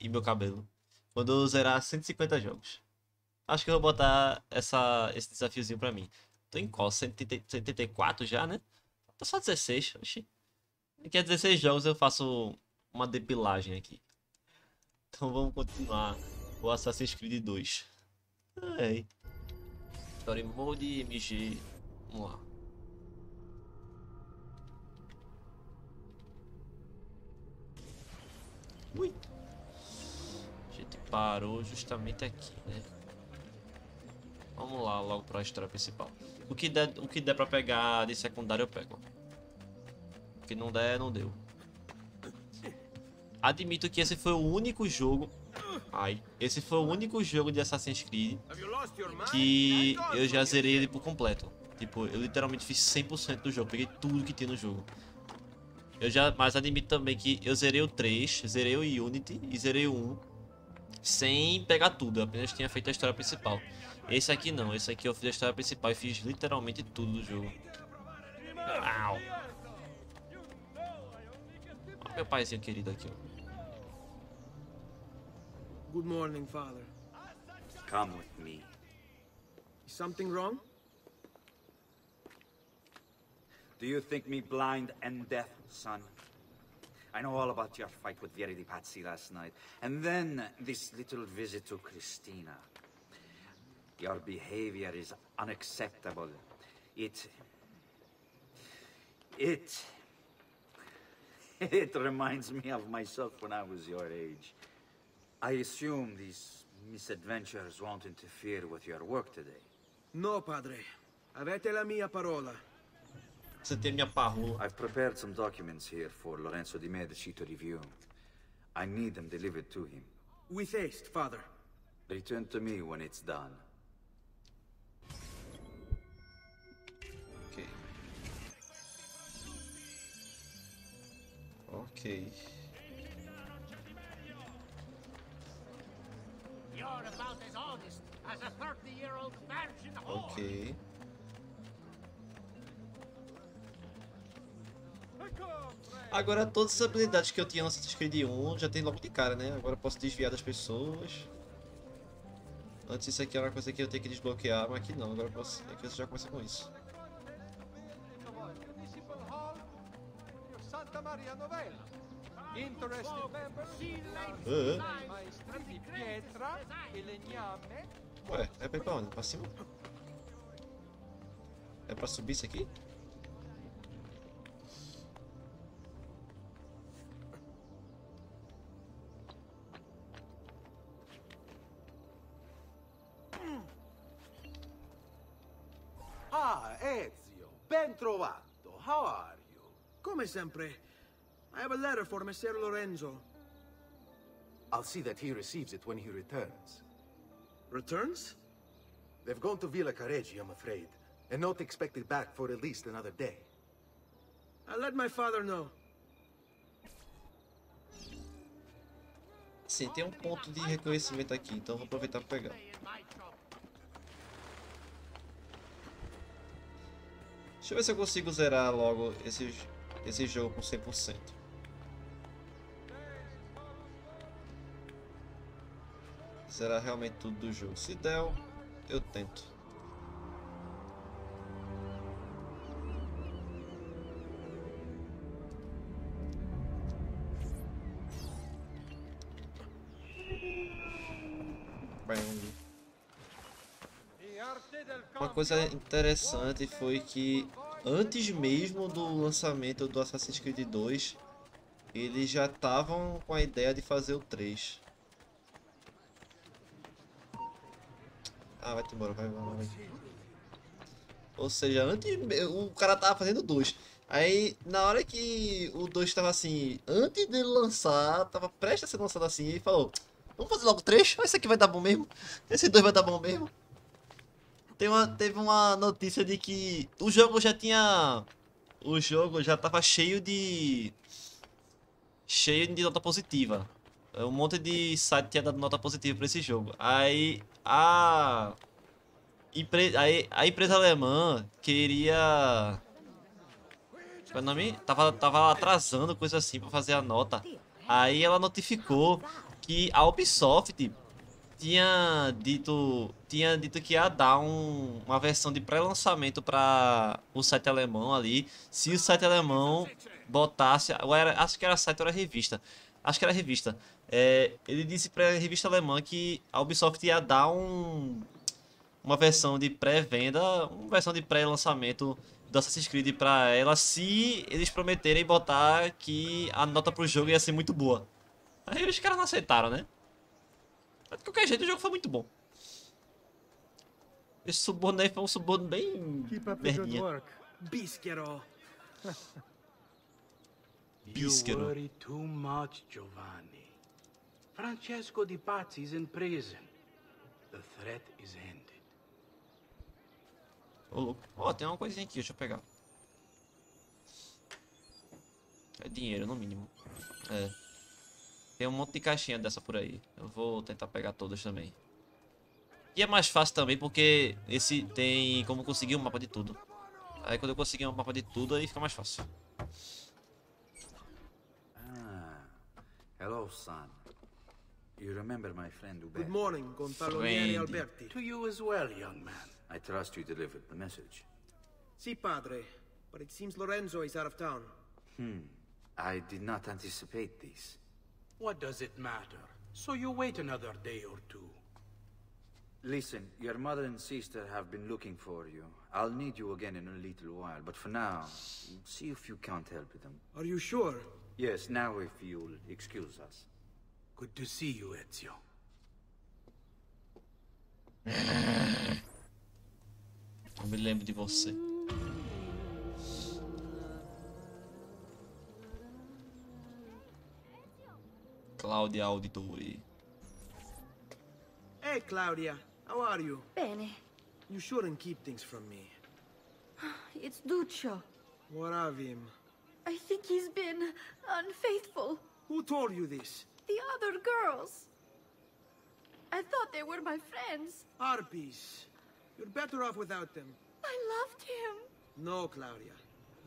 e meu cabelo. Quando eu zerar 150 jogos. Acho que eu vou botar essa, esse desafiozinho pra mim. Tô em qual? 184 já, né? Tô só 16. Oxi. Daqui a 16 jogos eu faço uma depilagem aqui. Então vamos continuar o Assassin's Creed 2. Ai. Story Mode MG. Vamos lá. Ui. Parou justamente aqui, né? Vamos lá, logo para a história principal. O que der, o que der para pegar de secundário eu pego. O que não der, não deu. Admito que esse foi o único jogo. Ai, esse foi o único jogo de Assassin's Creed que eu já zerei ele por completo. Tipo, eu literalmente fiz 100% do jogo, peguei tudo que tinha no jogo. Eu já, mas admito também que eu zerei o 3, zerei o Unity e zerei o 1 sem pegar tudo, eu apenas tinha feito a história principal. Esse aqui não, esse aqui eu fiz a história principal e fiz literalmente tudo do jogo. Au. Olha meu paizinho querido aqui, ó. Good morning, father. Come with me. Is something wrong? Do you think me blind and deaf, son? I know all about your fight with Verity Patsy last night. And then this little visit to Christina. Your behavior is unacceptable. It... It... It reminds me of myself when I was your age. I assume these misadventures won't interfere with your work today. No, padre. Avete la mia parola. Você tem minha parrula. I've prepared some documents here for Lorenzo di Medici to review. I need them delivered to him. With haste, father. Return to me when it's done. Ok. Ok. You're about as honest as a 30-year-old virgin whore. Ok. Agora todas as habilidades que eu tinha no Assassin's Creed 1 já tem logo de cara, né? Agora eu posso desviar das pessoas. Antes isso aqui era uma coisa que eu tenho que desbloquear, mas aqui não. Agora eu posso... aqui você já começa com isso. Ué, é pra ir pra onde? Pra cima? É pra subir isso aqui? Ezio, trovato. How are you? Come sempre. I have a letter for Messer Lorenzo. I'll see that he receives it when he returns. Returns? They've gone to Villa Careggi, I'm afraid, and not expected back for at least another day. I'll let my father know. Sim, tem um ponto de reconhecimento aqui, então vou aproveitar para pegar. Deixa eu ver se eu consigo zerar logo esse, esse jogo com 100%. Zerar realmente tudo do jogo. Se der, eu- eu tento. Coisa interessante foi que antes mesmo do lançamento do Assassin's Creed 2, eles já estavam com a ideia de fazer o 3. Ah, vai embora, vai, vai, vai. Ou seja, antes o cara tava fazendo 2. Aí, na hora que o 2 tava assim, antes de lançar, tava prestes a ser lançado assim, ele falou: Vamos fazer logo o 3? Esse aqui vai dar bom mesmo? Esse 2 vai dar bom mesmo? Tem uma, teve uma notícia de que o jogo já tinha. O jogo já tava cheio de. Cheio de nota positiva. Um monte de site tinha dado nota positiva pra esse jogo. Aí a. A empresa alemã queria. Qual é o nome? Tava, tava atrasando coisa assim pra fazer a nota. Aí ela notificou que a Ubisoft tinha dito, tinha dito que ia dar um- uma versão de pré-lançamento para o site alemão ali, se o site alemão botasse, era, acho que era site ou era revista, acho que era revista. É, ele disse para a revista alemã que a Ubisoft ia dar um, uma versão de pré-venda, uma versão de pré-lançamento do Assassin's Creed para ela, se eles prometerem botar que a nota pro jogo ia ser muito boa. Aí os caras não aceitaram, né? De qualquer jeito o jogo foi muito bom. Esse suborno aí foi um suborno bem. Keep up the good merdinha. work. Biskero. Bísquero. You worry too much, Giovanni. Francesco Di Pazzi is in prison. The threat is ended. Ô, louco. Ó, tem uma coisinha aqui, deixa eu pegar. É dinheiro, no mínimo. É. Tem um monte de caixinha dessa por aí. Eu vou tentar pegar todas também. E é mais fácil também porque esse tem como conseguir um mapa de tudo. Aí quando eu conseguir um mapa de tudo, aí fica mais fácil. Ah, hello, son. You remember my friend Uber? Good morning, Gonfalonieri Friend. Alberti. To you as well, young man. I trust you delivered the message. Si, padre. But it seems Lorenzo is out of town. I did not anticipate this. What does it matter? So you wait another day or two. Listen, your mother and sister have been looking for you. I'll need you again in a little while, but for now, see if you can't help them. Are you sure? Yes, now if you'll excuse us. Good to see you, Ezio. Eu me lembro de você. Claudia Auditori. Hey, Claudia. How are you? Bene. You shouldn't keep things from me. It's Duccio. What of him? I think he's been unfaithful. Who told you this? The other girls. I thought they were my friends. Harpies. You're better off without them. I loved him. No, Claudia.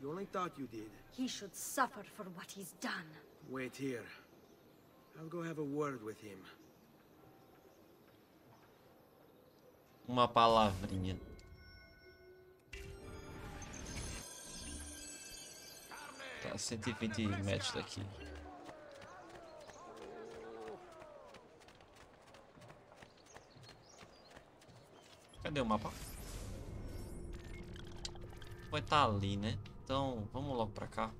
You only thought you did. He should suffer for what he's done. Wait here. I'll go have a word with him. Uma palavrinha. Tá, 120 metros daqui. Cadê o mapa? Vai estar ali, né? Então, vamos logo pra cá.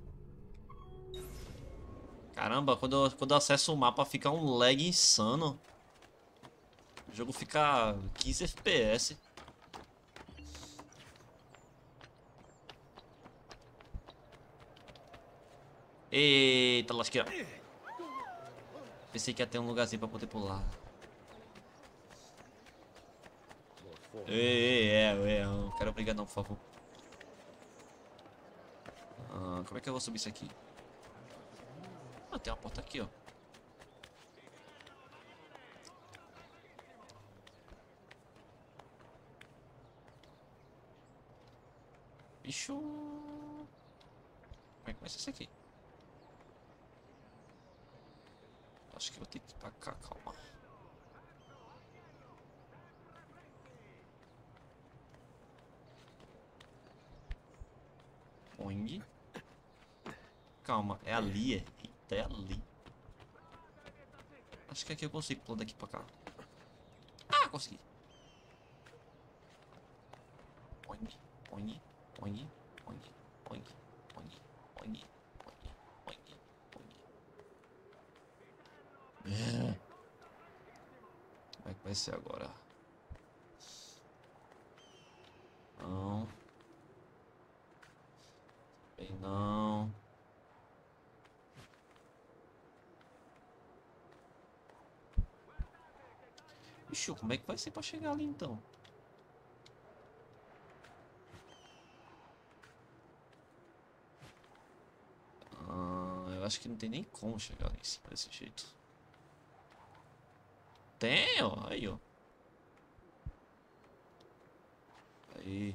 Caramba, quando eu, quando eu acesso o mapa fica um lag insano. O jogo fica 15 FPS. Eita, lasqueira. Pensei que ia ter um lugarzinho pra poder pular. Ei, ei, é, é, não quero brigar não, por favor. Ah, como é que eu vou subir isso aqui? Ah, tem uma porta aqui, ó. Bicho. Como é que ser isso aqui? Acho que eu vou ter que ir pra cá, calma. Boing. Calma, é ali, é? Eita, é ali. Acho que aqui eu consigo pular daqui pra cá. Ah, consegui. Boing, boing, boing, boing, boing, boing, boing, boing, boing. É. Como é que vai ser agora? Não. Bem, não. Bicho, como é que vai ser pra chegar ali então? Eu acho que não tem nem como chegar lá em cima desse jeito. Tem, ó. Aí, ó. Aí.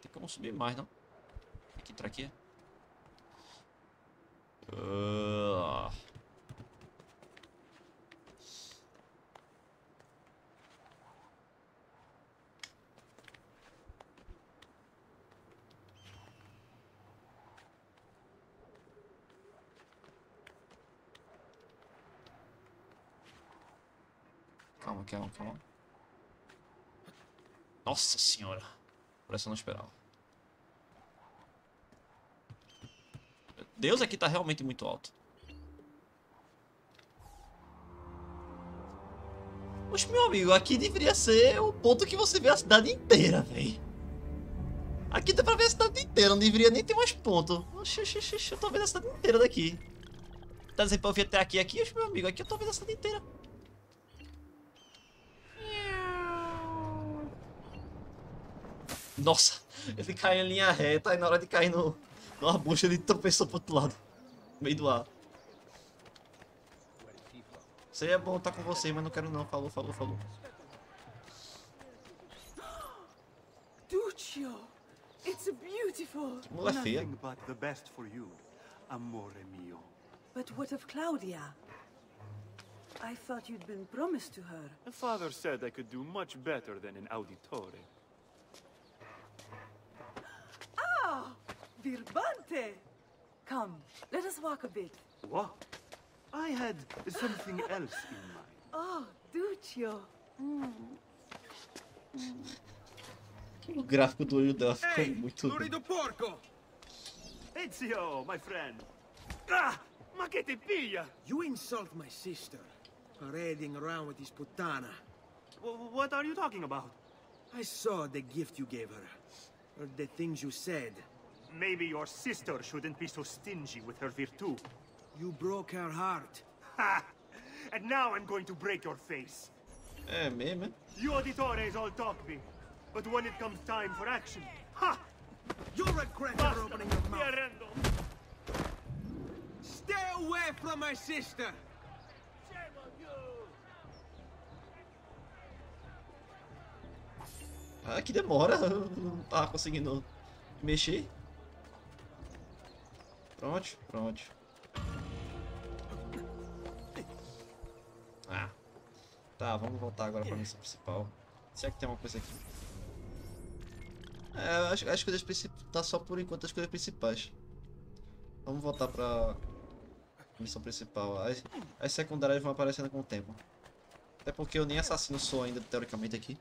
Tem como subir mais, não? Tem que entrar aqui. Ah. Nossa senhora. Parece que eu não esperava. Meu Deus, aqui tá realmente muito alto. Poxa, meu amigo, aqui deveria ser o ponto que você vê a cidade inteira, véi. Aqui dá pra ver a cidade inteira, não deveria nem ter mais ponto. Oxi, oxi, oxi, eu tô vendo a cidade inteira daqui. Tá dizendo pra eu vir até aqui, aqui, oxe, meu amigo, aqui eu tô vendo a cidade inteira. Nossa, ele caiu em linha reta e na hora de cair no, no arbusto ele tropeçou pro outro lado. No meio do ar. Seria bom estar com você, mas não quero não. Falou, falou, falou. Duccio, it's beautiful. Que mulher feia. Nothing but the best for you, amore mio. But what of Claudia? I thought you'd been promised to her. The father said I could do much better than an auditore. Birbante! Come, let us walk a bit. What? I had something else in mind. Oh, Duccio. O gráfico do olho dela ficou muito. Lurido porco! Ezio, my friend. Ah! Ma che ti piglia? You insult my sister. Parading around with this putana. W- what are you talking about? I saw the gift you gave her. Heard the things you said. Maybe your sister shouldn't be so stingy with her virtù. You broke her heart. Ha! And now I'm going to break your face. É mesmo, é? You auditores all talk big, but when it comes time for action, ha! You'll regret never Basta! opening your Mi mouth. arrendo. Stay away from my sister! Ah, que demora. Não tá conseguindo mexer. Pronto, pronto. Ah. Tá, vamos voltar agora pra missão principal. Será que tem uma coisa aqui? É, acho, as coisas principais. Tá só por enquanto as coisas principais. Vamos voltar pra missão principal. As, as secundárias vão aparecendo com o tempo. Até porque eu nem assassino sou ainda, teoricamente, aqui.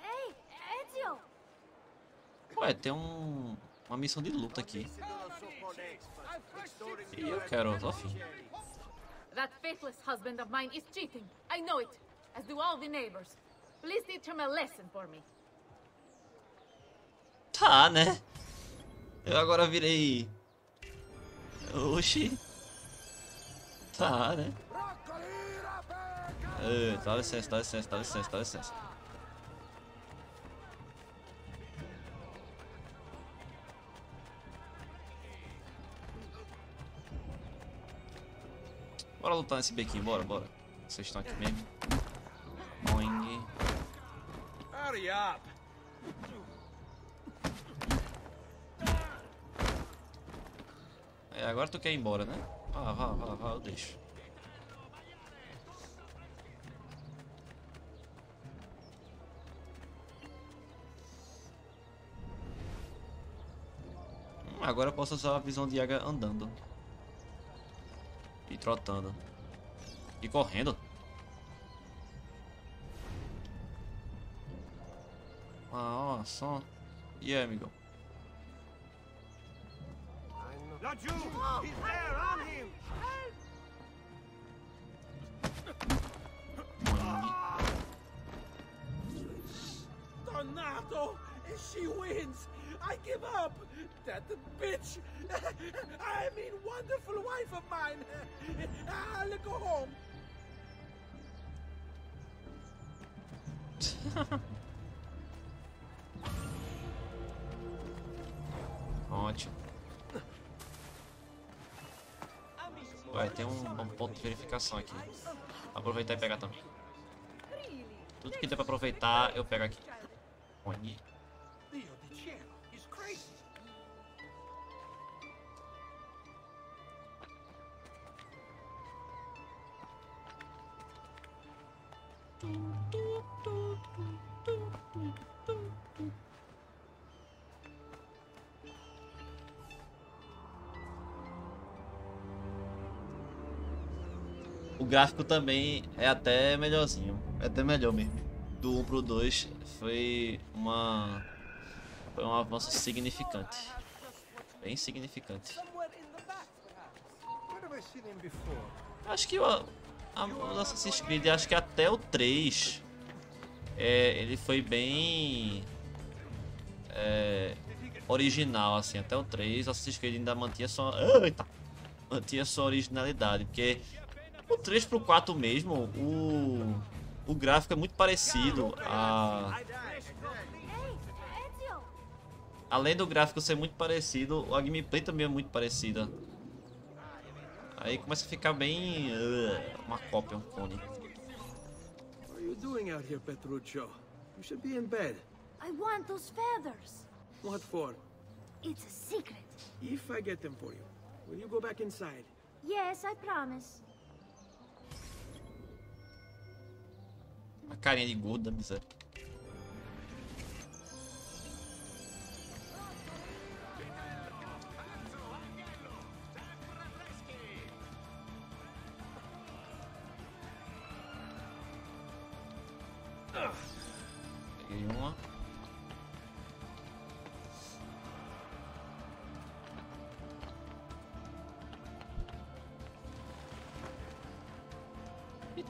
Hey, Ezio! Tem um, uma missão de luta aqui. E eu quero, tô afim. That faithless husband of mine is cheating. I know it, as do all the neighbors. Please teach him a lesson for me. Tá, né? Eu agora virei. Oxi. Tá, né? Ei, dá licença, dá licença, dá licença, dá licença. Bora lutar nesse bequinho, bora, bora. Vocês estão aqui mesmo. Boing. Hurry up! É, agora tu quer ir embora, né? Vá, vá, vá, vá, eu deixo. Hum, Agora eu posso usar a visão de águia andando. E trotando. E correndo. Ah, ó, só. E aí, amigão? Donato! She wins! I give up! That bitch! I mean, wonderful wife of mine! I'll go home! Ótimo. Vai ter um, um ponto de verificação aqui. Aproveitar e pegar também. Tudo que der pra aproveitar, eu pego aqui. Oni. O gráfico também é até melhorzinho. É até melhor mesmo. Do 1 pro 2 foi uma. Foi um avanço significante. Bem significante. Acho que o, a, o Assassin's Creed, acho que até o 3 é, ele foi bem é, original, assim, até o 3 o Assassin's Creed ainda mantinha sua. Eita! Mantinha sua originalidade, porque o 3 pro 4 mesmo, o, o gráfico é muito parecido. A, além do gráfico ser muito parecido, a gameplay também é muito parecida. Aí começa a ficar bem. uh, uma cópia, um clone. What are you doing out here, Petruccio? You should be in bed. I want those feathers. What for? It's a secret. If I get them for you, will you go back inside? Yes, I promise. A carinha de gordo da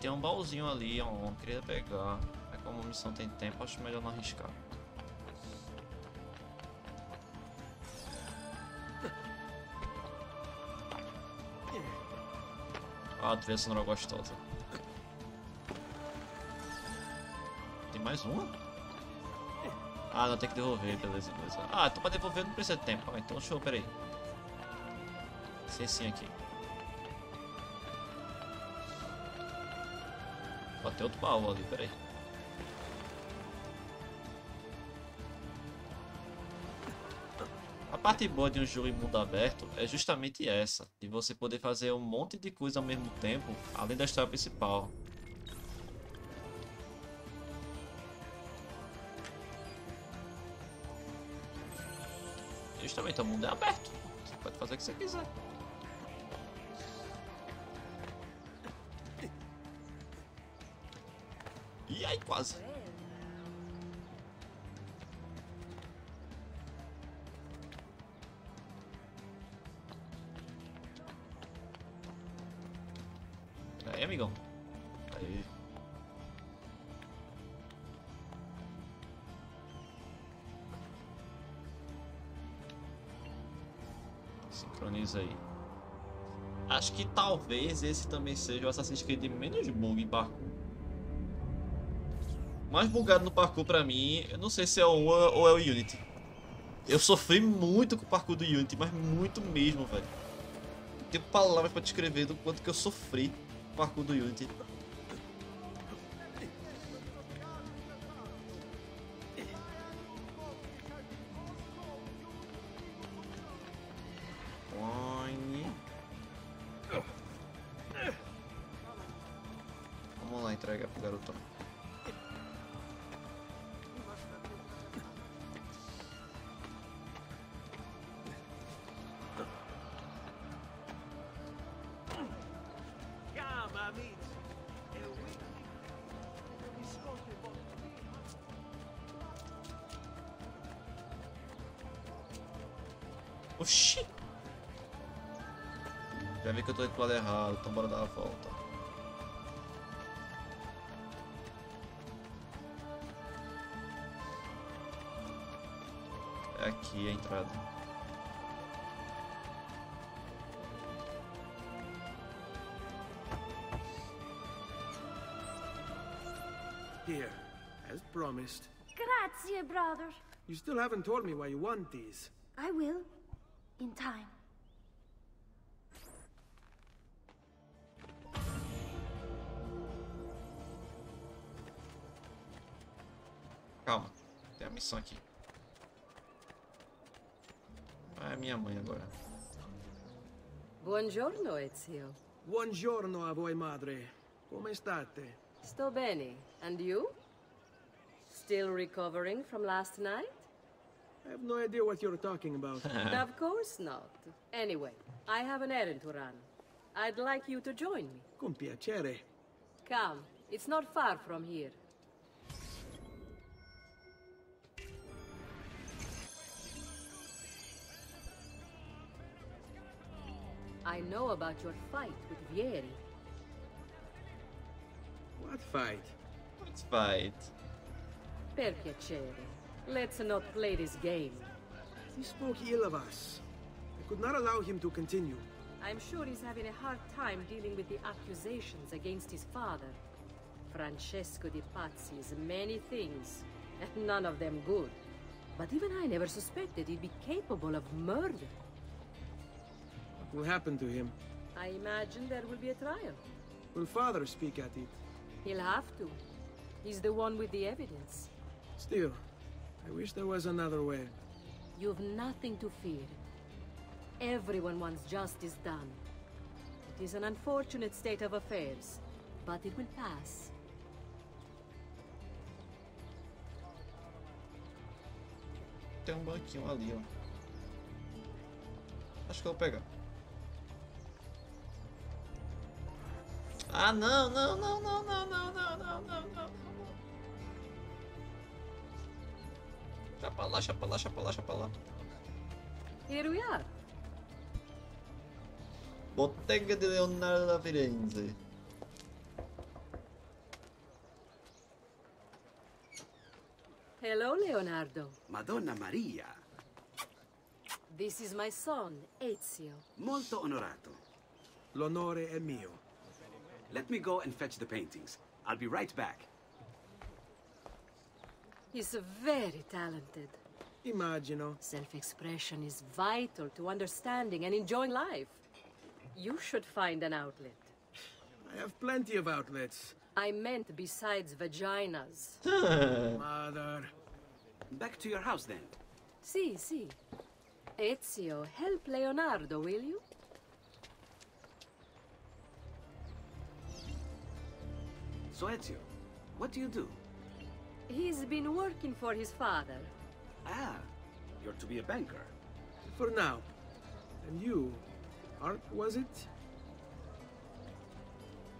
tem um baúzinho ali, eu queria pegar. Mas como a missão tem tempo, acho melhor não arriscar. Ah, trilha sonora gostosa. Tem mais uma? Ah, não, tem que devolver, beleza, beleza. Ah, então pra devolver não precisa de tempo. Ah, então show, peraí. Sim, sim, aqui. Tem outro baú ali, peraí. A parte boa de um jogo em mundo aberto é justamente essa, de você poder fazer um monte de coisa ao mesmo tempo, além da história principal. Justamente, o mundo é aberto. Você pode fazer o que você quiser. E aí, quase. Aí, amigão. Aí. Sincroniza aí. Acho que talvez esse também seja o Assassin's Creed menos bug em parkour. Mais bugado no parkour pra mim, eu não sei se é o 1 ou é o Unity. Eu sofri muito com o parkour do Unity, mas muito mesmo, velho. Não tenho palavras pra descrever do quanto que eu sofri com o parkour do Unity. Indo pro lado errado, então bora dar a volta. É aqui a entrada. Here, as promised. Grazie, brother. You still haven't told me why you want these. Tem a missão aqui. Ah, é minha mãe agora. Buongiorno, Ezio. Buongiorno a voi, madre. Come state? Sto bene. And you? Still recovering from last night? I have no idea what you're talking about. of course not. Anyway, I have an errand to run. I'd like you to join me. Con piacere. Come, it's not far from here. I know about your fight with Vieri. What fight? Let's fight. Per piacere. Let's not play this game. He spoke ill of us. I could not allow him to continue. I'm sure he's having a hard time dealing with the accusations against his father. Francesco di Pazzi's many things, and none of them good. But even I never suspected he'd be capable of murder. What will happen to him? I imagine there will be a trial. Will father speak at it? He'll have to. He's the one with the evidence. Still, I wish there was another way. You've nothing to fear. Everyone wants justice done. It is an unfortunate state of affairs, but it will pass. Tem um banquinho ali, ó. Acho que eu vou pegar. Ah, não, não, não, não, não, não, não, não, não, não. Deixa pra lá, deixa pra lá, pra lá, pra lá. Here we are. Bottega di Leonardo da Firenze. Hello, Leonardo. Madonna Maria. This is my son, Ezio. Molto onorato. L'onore è mio. Let me go and fetch the paintings. I'll be right back. He's very talented. Immagino. Self-expression is vital to understanding and enjoying life. You should find an outlet. I have plenty of outlets. I meant besides vaginas. Mother. Back to your house then. Si, si. Ezio, help Leonardo, will you? So Ezio, what do you do? He's been working for his father. Ah, you're to be a banker. For now. And you? Art, was it?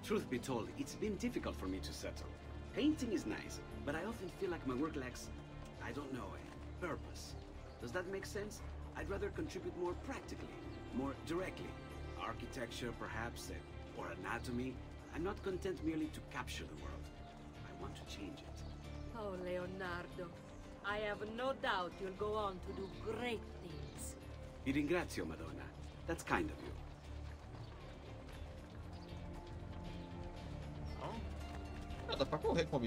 Truth be told, it's been difficult for me to settle. Painting is nice, but I often feel like my work lacks, I don't know, a purpose. Does that make sense? I'd rather contribute more practically, more directly. Architecture, perhaps, or anatomy. I'm not content merely to capture the world. I want to change it. Oh, Leonardo. I have no doubt you'll go on to do great things. Vi ringrazio, Madonna. That's kind of you. Dá pra correr com o.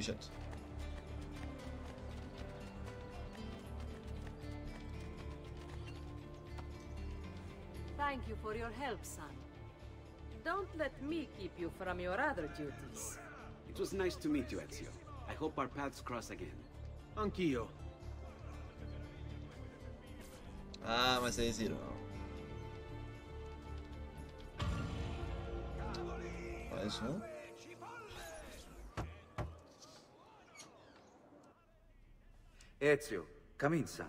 Thank you for your help, son. Don't let me keep you from your other duties. It was nice to meet you, Ezio. I hope our paths cross again. Anch'io. Ah, mas é esse não. Mais um. Ezio, come in, son.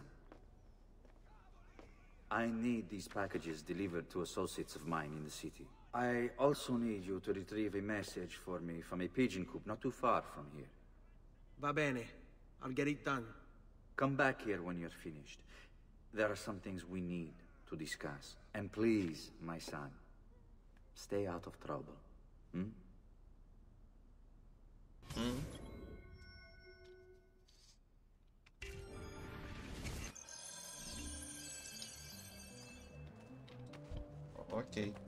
I need these packages delivered to associates of mine in the city. I also need you to retrieve a message for me from a pigeon coop not too far from here. Va bene. I'll get it done. Come back here when you're finished. There are some things we need to discuss. And please, my son, stay out of trouble. Hmm? Hum. Ok.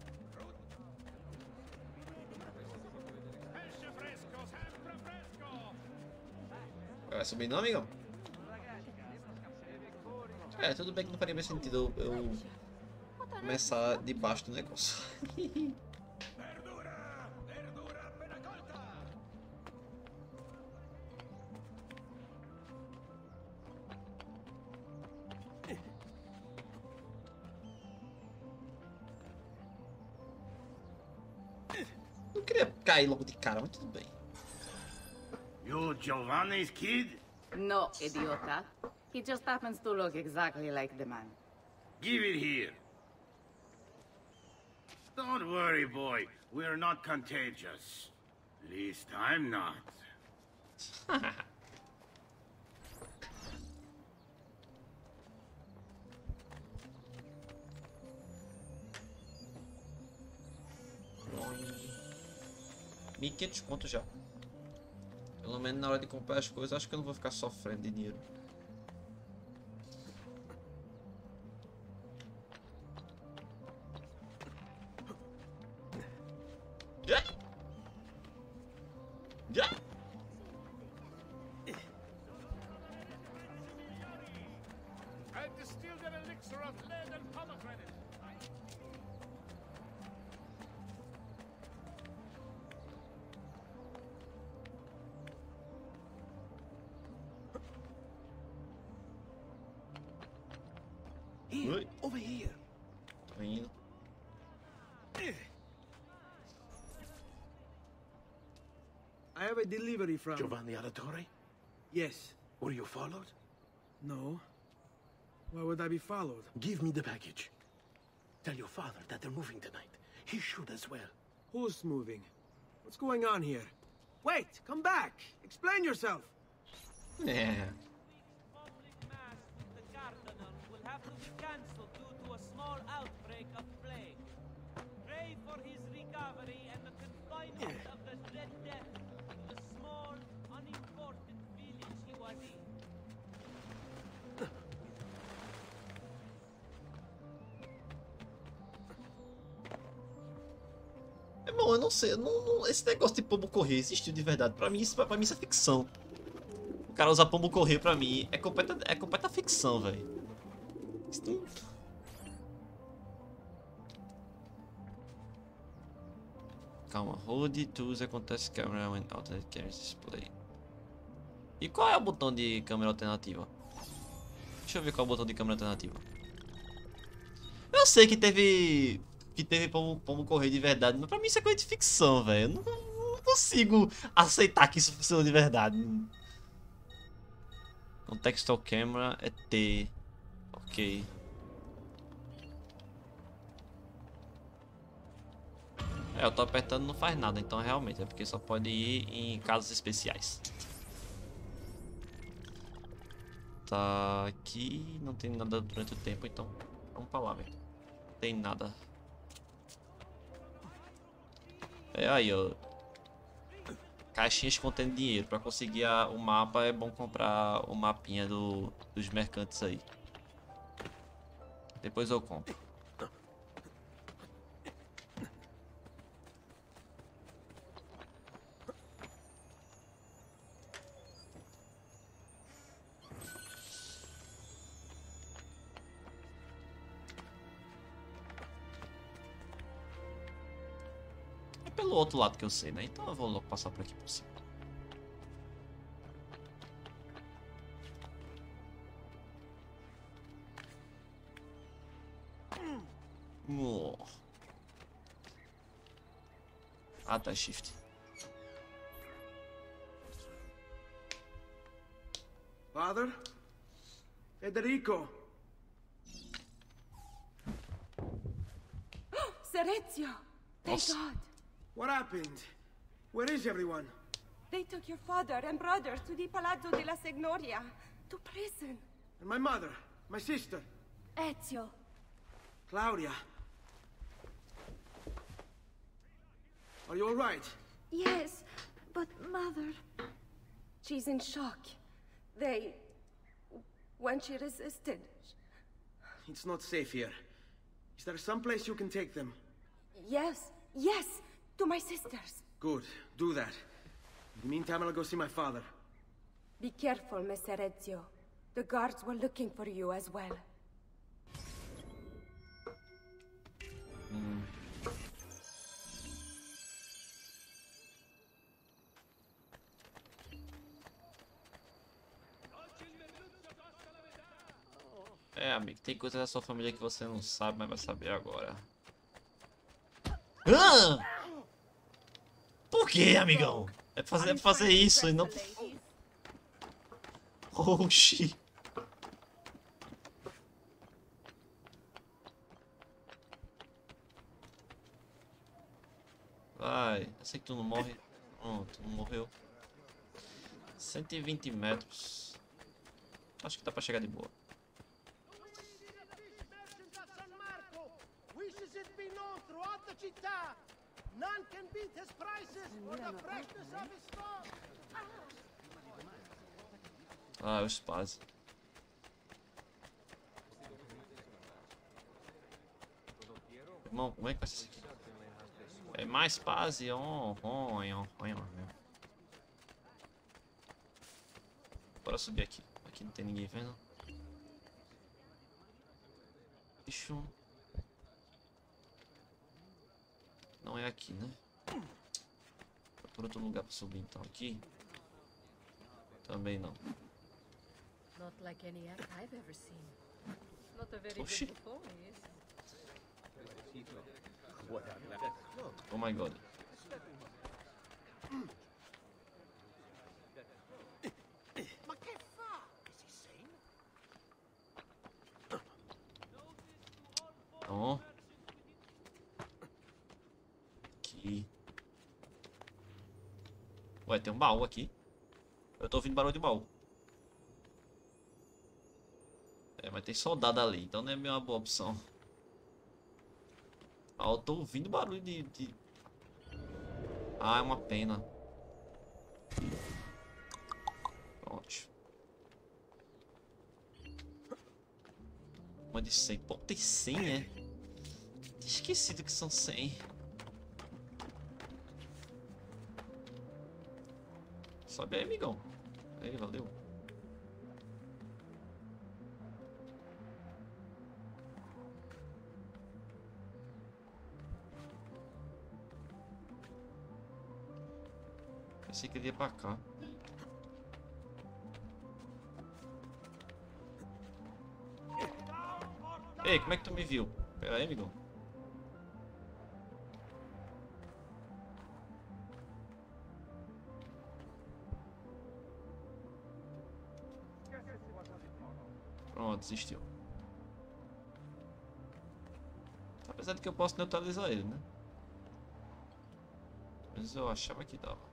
Vai subir não, amigão? É, tudo bem que não faria mais sentido eu, começar debaixo do negócio. Não queria cair logo de cara, mas tudo bem. You Giovanni's kid? No, idiota. He just happens to look exactly like the man. Give it here. Don't worry, boy. We're not contagious. At least I'm not. Mil quinhentos conto já. Pelo menos na hora de comprar as coisas, acho que eu não vou ficar sofrendo de dinheiro. Delivery from. Giovanni Auditore? Yes. Were you followed? No. Why would I be followed? Give me the package. Tell your father that they're moving tonight. He should as well. Who's moving? What's going on here? Wait, come back. Explain yourself. É. não sei. não- não- esse negócio de pombo correr existiu de verdade. Pra mim, isso, pra mim isso é ficção. O cara usar pombo correr pra mim é completa, é completa ficção, velho. Isso Calma, hold to use a contest camera when alternate cameras display. E qual é o botão de câmera alternativa? Deixa eu ver qual é o botão de câmera alternativa. Eu sei que teve. Que teve pombo, pombo correr de verdade, mas pra mim isso é coisa de ficção, velho. Eu não, não consigo aceitar que isso funciona de verdade. Contextual camera é T. Ok. É, eu tô apertando não faz nada, então realmente é porque só pode ir em casos especiais. Tá aqui, não tem nada durante o tempo, então vamos pra lá, velho. Não tem nada. É aí, ó. Caixinhas contendo dinheiro. Pra conseguir a- o mapa é bom comprar o mapinha do, dos mercantes aí. Depois eu compro. Pelo outro lado que eu sei, né? Então eu vou logo passar por aqui por cima. Oh. Ah, tá shift. Father? Federico! Serezio! Thank Nossa. God! What happened? Where is everyone? They took your father and brother to the Palazzo della Signoria, to prison. And my mother? My sister? Ezio, Claudia? Are you alright? yes, but mother. She's in shock. They. When she resisted. It's not safe here. Is there some place you can take them? Yes, yes, to my sisters. Good, do that. In the meantime, I'll go see my father. Be careful, Messer Ezio. The guards were looking for you as well. É, amigo, tem coisa da sua família que você não sabe, mas vai saber agora. Ah! Que, amigão? É pra fazer, é pra fazer isso e não... Oxi. Vai, eu sei que tu não morre. Pronto, não morreu. 120 metros. Acho que dá pra chegar de boa. None can beat his prices or the freshness of his stock. Ah, os paz. Irmão, como é que vai ser isso aqui? É mais paz e on, on, on, on, on. Bora subir aqui. Aqui não tem ninguém vendo. Bicho. Não é aqui, né? Procura outro lugar pra subir então. Aqui. Também não. Not like any act I've ever seen. Not a very Oxi. good performance. Oh my god. Ma che fa? Is he sane? Ó. Aqui. Ué, tem um baú aqui. Eu tô ouvindo barulho de baú. É, mas tem soldado ali, então não é uma boa opção. Ah, eu tô ouvindo barulho de, de... Ah, é uma pena. Pronto. Uma de 100. Pô, tem 100, é? Tinha esquecido que são 100. Sobe aí, amigão. Aí, valeu. Pensei que ele ia pra cá. Ei, como é que tu me viu? Pera aí, amigão. Desistiu. Apesar de que eu posso neutralizar ele, né? Mas eu achava que dava.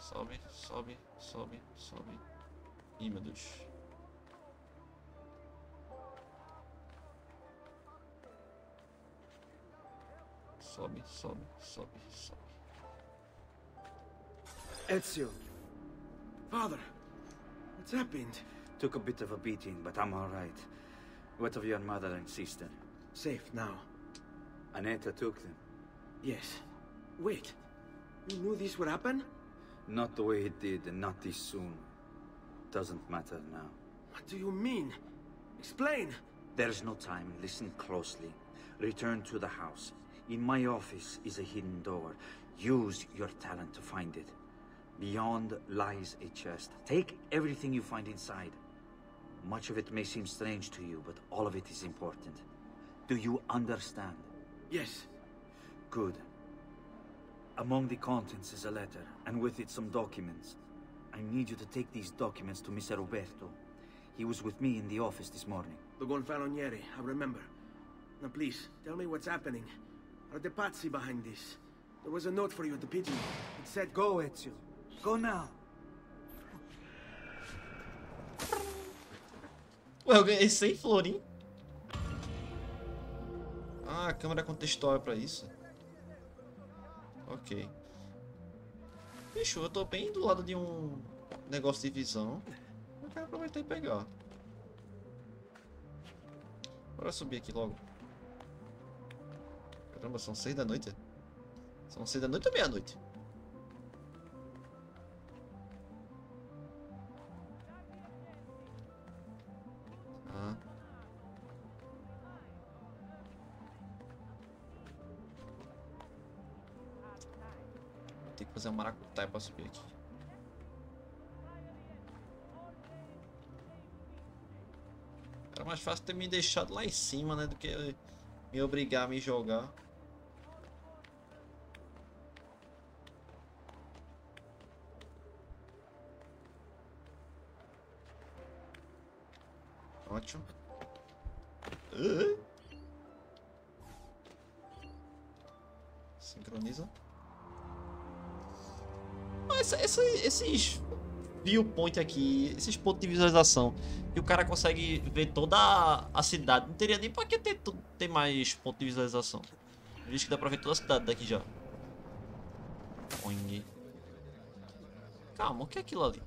Sobe, sobe, sobe, sobe. Ih, meu Deus. Sobe, sobe, sobe, sobe. Ezio. Father, what's happened? Took a bit of a beating, but I'm all right. What of your mother and sister? Safe now. Aneta took them. Yes. Wait. You knew this would happen? Not the way it did, and not this soon. Doesn't matter now. What do you mean? Explain. There's no time. Listen closely. Return to the house. In my office is a hidden door. Use your talent to find it. Beyond lies a chest. Take everything you find inside. Much of it may seem strange to you, but all of it is important. Do you understand? Yes. Good. Among the contents is a letter, and with it some documents. I need you to take these documents to Mr. Roberto. He was with me in the office this morning. The Gonfalonieri, I remember. Now please, tell me what's happening. Are the Pazzi behind this? There was a note for you at the pigeon. It said go, Ezio. Go now. Ué, eu ganhei 100 florim. Ah, a câmera contextual é pra isso. Ok. Bicho, eu tô bem do lado de um negócio de visão. Eu quero aproveitar e pegar. Bora subir aqui logo. Caramba, são 6 da noite? São 6 da noite ou meia-noite? Fazer um maracutaia pra subir aqui. Era mais fácil ter me deixado lá em cima, né? Do que me obrigar a me jogar. Ótimo. Uh. Sincroniza. Mas essa, esses viewpoint aqui, esses pontos de visualização, e o cara consegue ver toda a, a cidade. Não teria nem pra que ter, ter mais pontos de visualização. Visto que dá pra ver toda a cidade daqui já. Oing. Calma, o que é aquilo ali?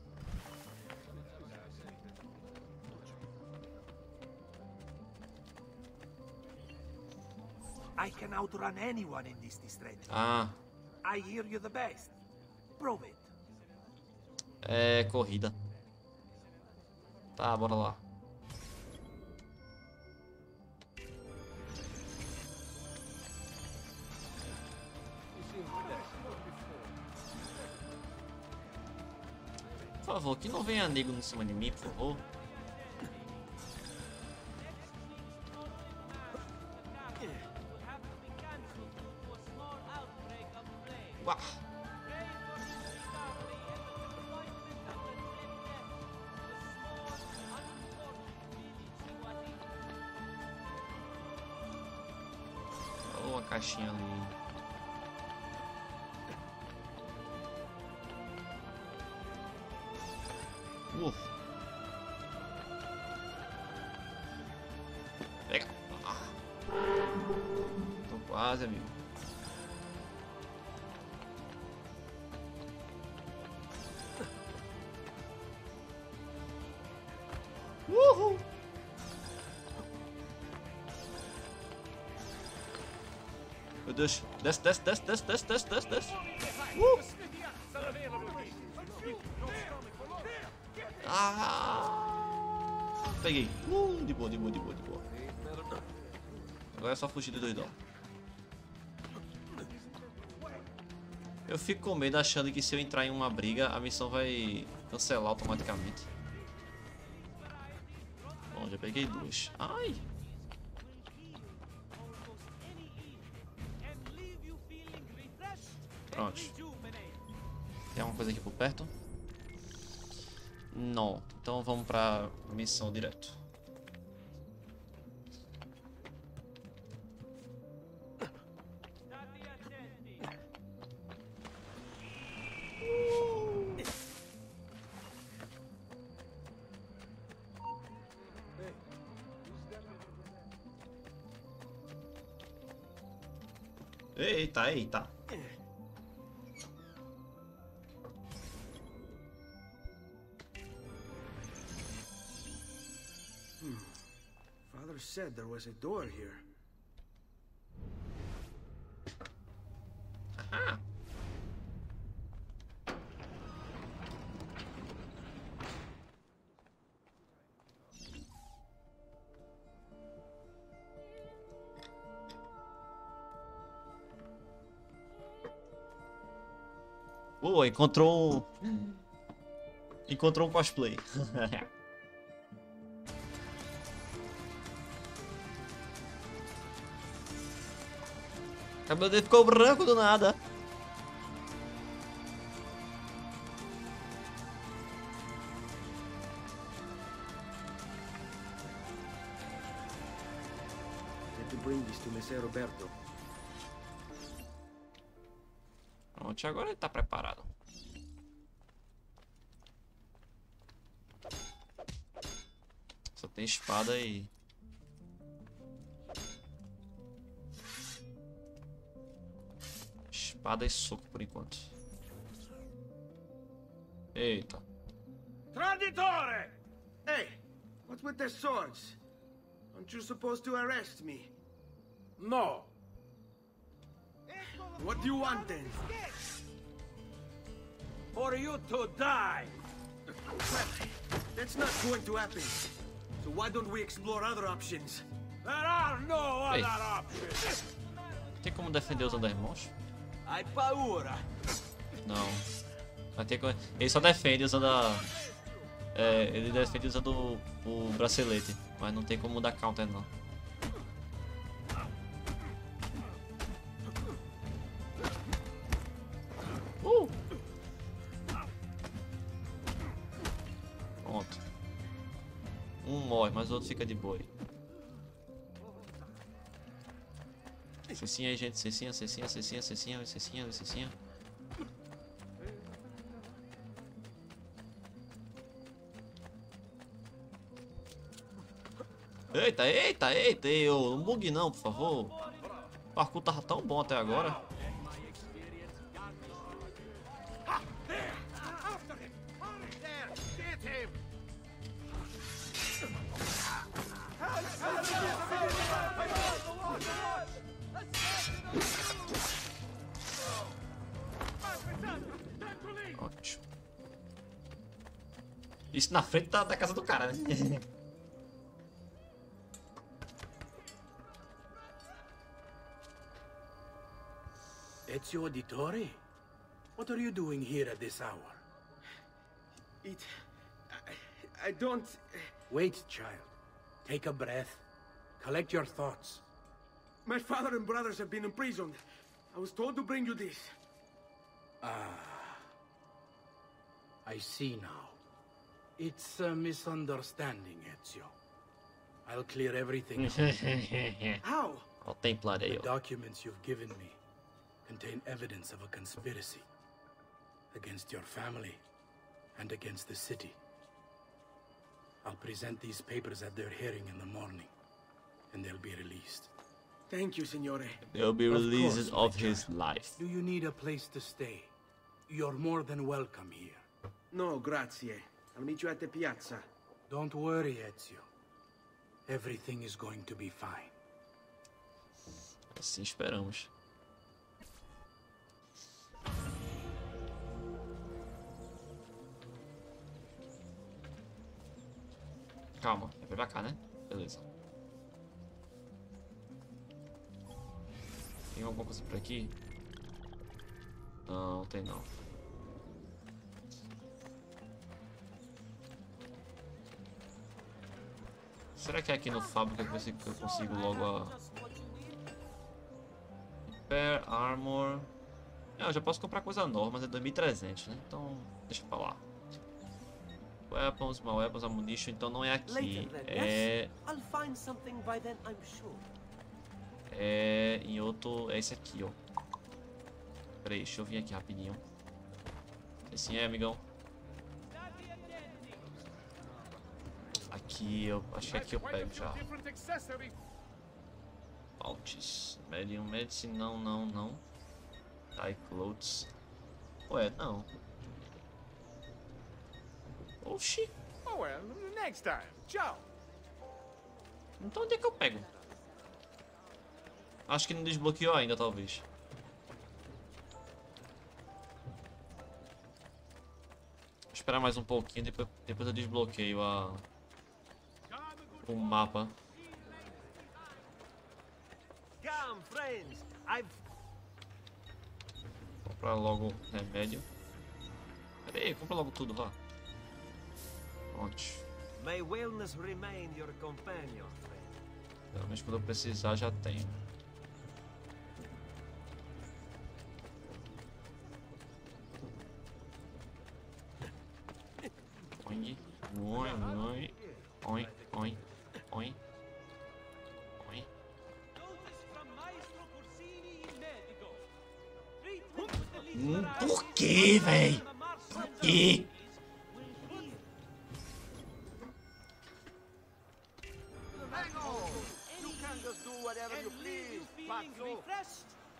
I can outrun anyone in this district. Ah, I hear you the best. Prove it. É corrida. Tá, bora lá. Por favor, que não venha nego em cima de mim, por favor. Deus. Desce, desce, desce, desce, desce, desce, desce, desce. Uh. Ah. Peguei. Uh, de boa, de boa, de boa, de boa. Agora é só fugir do doidão. Eu fico com medo achando que se eu entrar em uma briga, a missão vai cancelar automaticamente. Bom, já peguei duas. Ai! Missão direto. Eita, eita. Said there was a door here. Ah. Pô, encontrou. Encontrou um cosplay. Cabelo dele ficou branco do nada. Messer Roberto. Pronto, agora ele tá preparado. Só tem espada e... Espada e soco por enquanto. Eita. Traditore! Hey, what's with the swords? Aren't you supposed to arrest me? No. What do you want then? For you to die. Well, that's not going to happen. So why don't we explore other options? There are no other options. Tem como defender? Hai paura. Não. Ter que... Ele só defende usando a... É, ele defende usando o, o bracelete. Mas não tem como dar counter não. Uh! Pronto. Um morre, mas o outro fica de boi. Cecinha aí, gente. Cecinha, cecinha, cecinha, cecinha, cecinha, cecinha. Eita, eita, eita, eu, não bugue não, por favor. O parkour tava tão bom até agora. Na frente da, da casa do cara, né? Ezio Auditore? What are you doing here at this hour? It... I, I don't... Wait, child. Take a breath. Collect your thoughts. My father and brothers have been imprisoned. I was told to bring you this. Ah. I see now. It's a misunderstanding, Ezio. I'll clear everything. How? I'll Templar aí, The documents you've given me contain evidence of a conspiracy against your family and against the city. I'll present these papers at their hearing in the morning, and they'll be released. Thank you, Signore. They'll be Of released course, of his life. Do you need a place to stay? You're more than welcome here. No, grazie. I'll meet you at the piazza. Don't worry, Ezio. Everything is going to be fine. Assim esperamos. Calma, é pra cá, né? Beleza. Tem alguma coisa por aqui? Não, tem não. Será que é aqui no fábrica que eu consigo- que eu consigo logo a... Repair, Armor... Não, eu já posso comprar coisa nova, mas é 2300, né? Então, deixa pra lá. Weapons, my weapons, ammunition, então não é aqui. É... É em outro. É esse aqui, ó. Pera aí, deixa eu vir aqui rapidinho. Esse é, amigão. Aqui, eu acho que aqui eu pego já. Pouches. Medium medicine, não, não, não. Tie clothes. Ué, não. Oxi. Oh well, next time. Ciao. Então onde é que eu pego? Acho que não desbloqueou ainda, talvez. Vou esperar mais um pouquinho, depois, depois eu desbloqueio a... o mapa. Comprar logo remédio. Pera aí, compra logo tudo, vá. Pronto. may wellness remain your companion, friend. Menos quando eu precisar já tenho. Oink, oink, oink,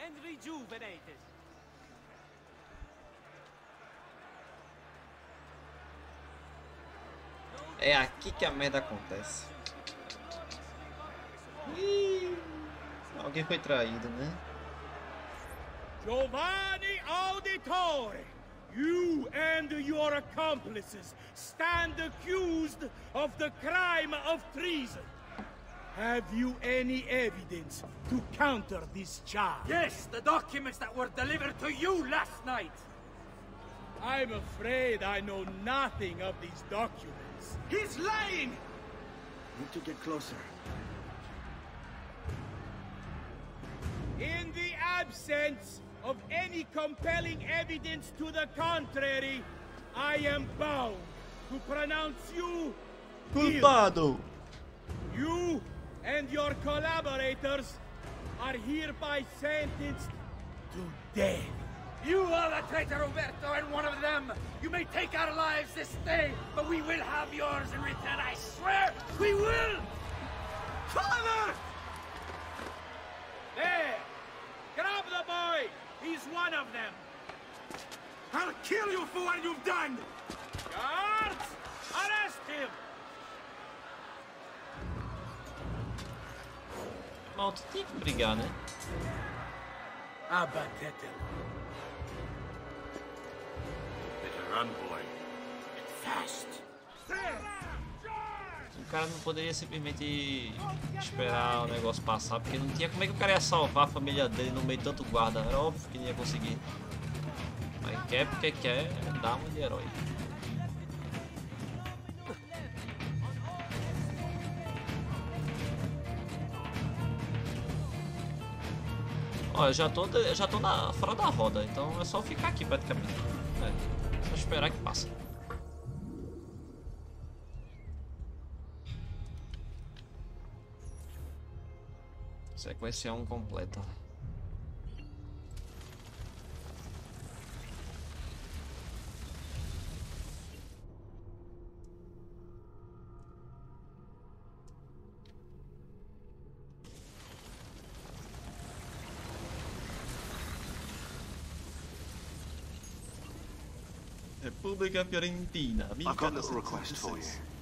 and rejuvenated. É aqui que a merda acontece. Ih, alguém foi traído, né? Giovanni Auditore, you and your accomplices stand accused of the crime of treason. Have you any evidence to counter this charge? Yes, the documents that were delivered to you last night. I'm afraid I know nothing of these documents. He's lying! Need to get closer. In the absence of any compelling evidence to the contrary, I am bound to pronounce you guilty. Culpado! You and your collaborators are hereby sentenced to death. You are the traitor, Roberto, and one of them. You may take our lives this day, but we will have yours in return, I swear! We will! Father! There! Grab the boy! He's one of them! I'll kill you for what you've done! Guards! Arrest him! Malta tem que brigar, né? Abatete. Better run, boy. And fast. O cara não poderia simplesmente esperar o negócio passar, porque não tinha como é que o cara ia salvar a família dele no meio de tanto guarda. Era óbvio que não ia conseguir. Mas quer porque quer, dá uma de herói. Ó, eu já tô, já tô na, fora da roda, então é só ficar aqui praticamente. É, só esperar que passa. Sequência 1 completa. República Fiorentina. I've got a little request for you.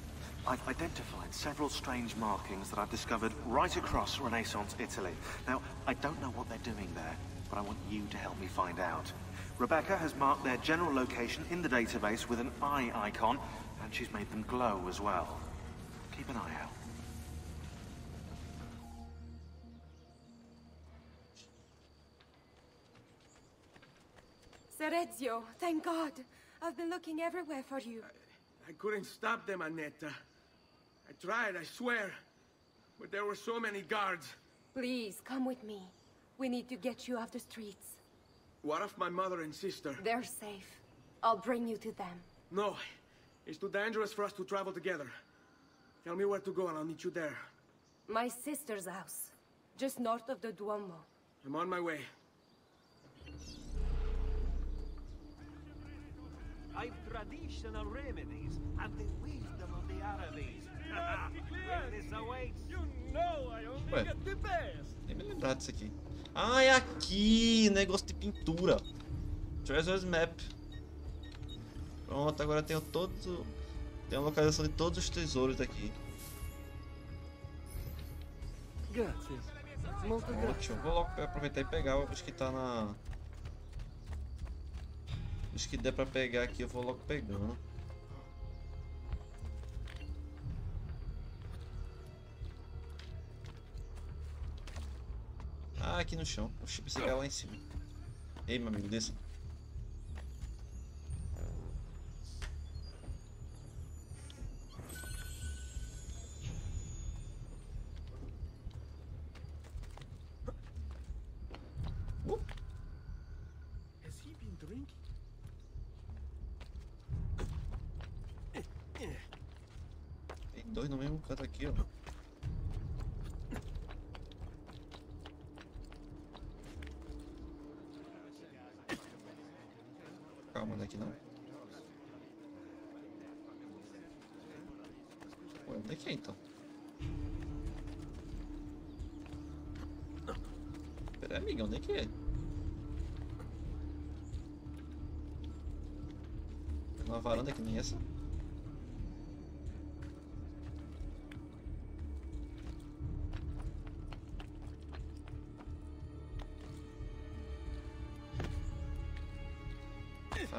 I've identified several strange markings that I've discovered right across Renaissance Italy. Now, I don't know what they're doing there, but I want you to help me find out. Rebecca has marked their general location in the database with an eye icon, and she's made them glow as well. Keep an eye out. Serezio, thank God. I've been looking everywhere for you. I couldn't stop them, Annetta. I tried, I swear. But there were so many guards. Please, come with me. We need to get you off the streets. What of my mother and sister? They're safe. I'll bring you to them. No. It's too dangerous for us to travel together. Tell me where to go and I'll meet you there. My sister's house, just north of the Duomo. I'm on my way. I've traditional remedies and the wisdom of the Arabes. Ué. Nem me lembrar disso aqui. Ah, é aqui! Negócio de pintura. Treasures Map. Pronto, agora tenho todos. o- Tem a localização de todos os tesouros aqui. Grazie. Molto Ótimo. Vou logo aproveitar e pegar os que tá na. Os que der pra pegar aqui eu vou logo pegando. Ah, aqui no chão. Oxi, pensei que era lá em cima. Ei, meu amigo, desça.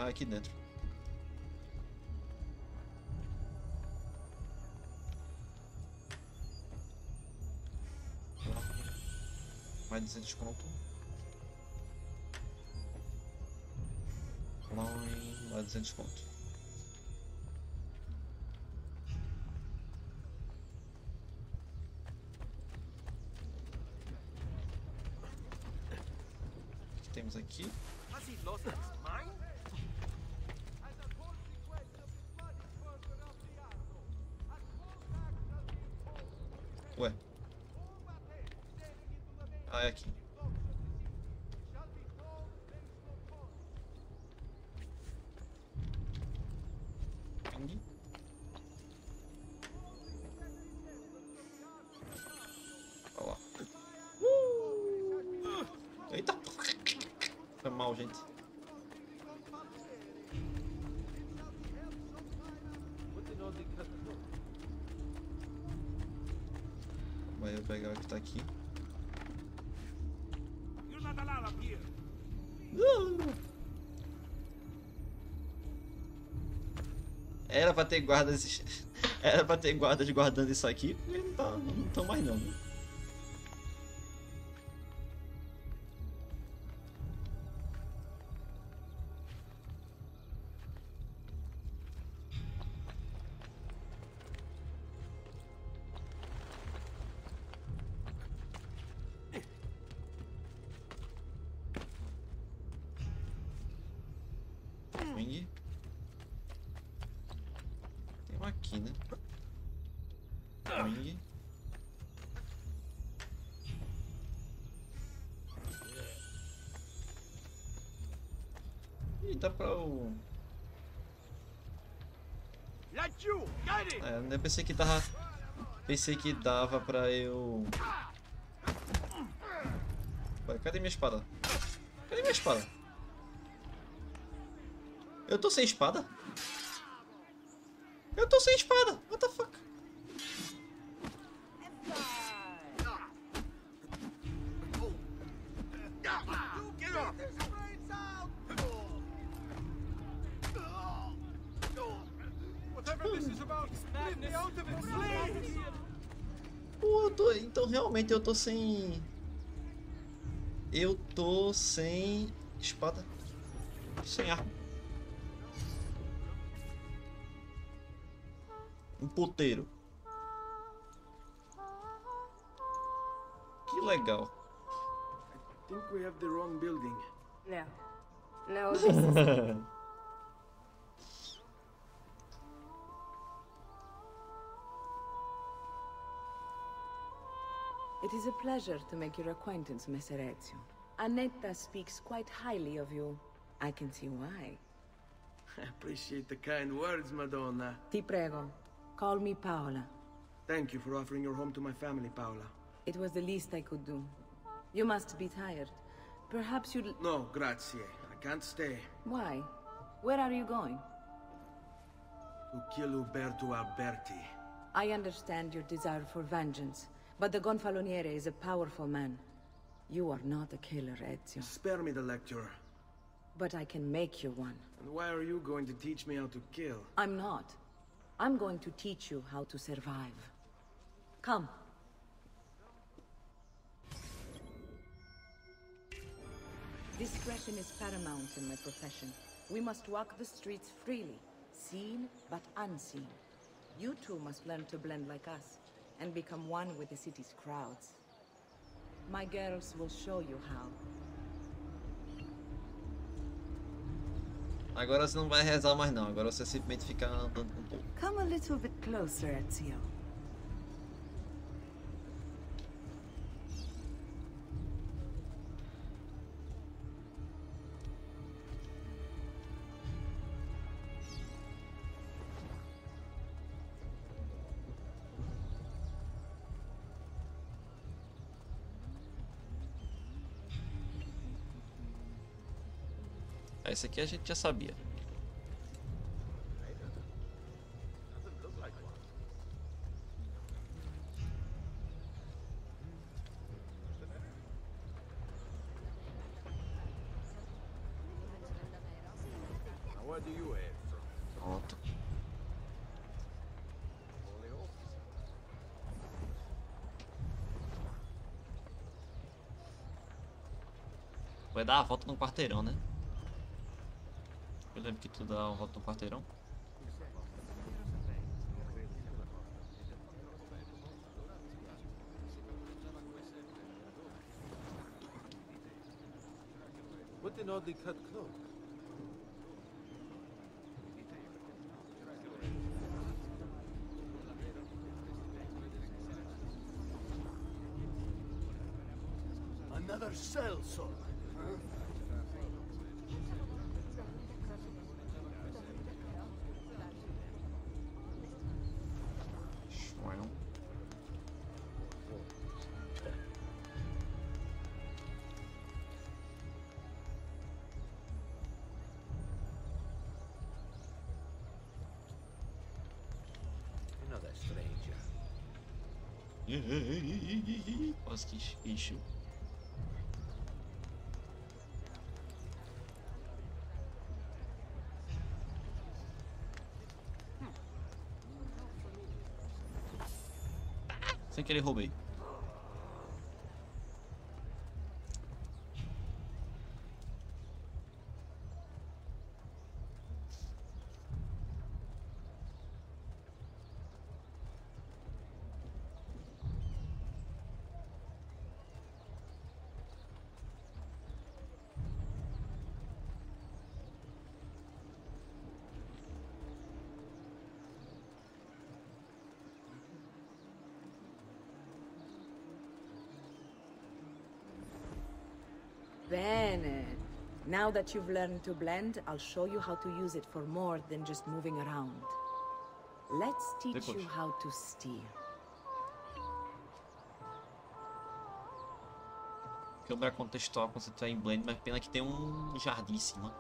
Aqui dentro. Mais de 200 conto. Online, mais 200 conto. Mal, gente. Vai eu pegar o que tá aqui. Era pra ter guardas. Era pra ter guardas guardando isso aqui, não tá, não tão mais não. né? It! É, eu pensei que tava. Pensei que dava pra eu. Ué, cadê minha espada? Cadê minha espada? Eu tô sem espada? Eu tô sem espada! Tô sem. Eu tô sem espada. Sem arma. Um puteiro. Que legal. I think we have the wrong building. No. No, It is a pleasure to make your acquaintance, Messer Ezio. Annetta speaks quite highly of you. I can see why. I appreciate the kind words, Madonna. Ti prego, call me Paola. Thank you for offering your home to my family, Paola. It was the least I could do. You must be tired. Perhaps you'd... No, grazie. I can't stay. Why? Where are you going? To kill Uberto Alberti. I understand your desire for vengeance, but the Gonfaloniere is a powerful man. You are not a killer, Ezio. Spare me the lecture. But I can make you one. And why are you going to teach me how to kill? I'm not. I'm going to teach you how to survive. Come. Discretion is paramount in my profession. We must walk the streets freely, seen but unseen. You two must learn to blend like us, and become one with the city's crowds. My girls will show you how. Agora você não vai rezar mais não. Agora você simplesmente fica andando com tudo. Come a little bit closer, Ezio. Esse aqui a gente já sabia. Pronto. Vai dar a volta no quarteirão, né? Lembro que tu dá uma volta no quarteirão. What an oddly cut cloak. Quase que enche- encheu. Sem querer roubei. Now that you've learned to blend, I'll show you how to use it for more than just moving around. Let's teach you how to steer. Câmera contextual quando você tá em blend, mas pena que tem um jardim em cima.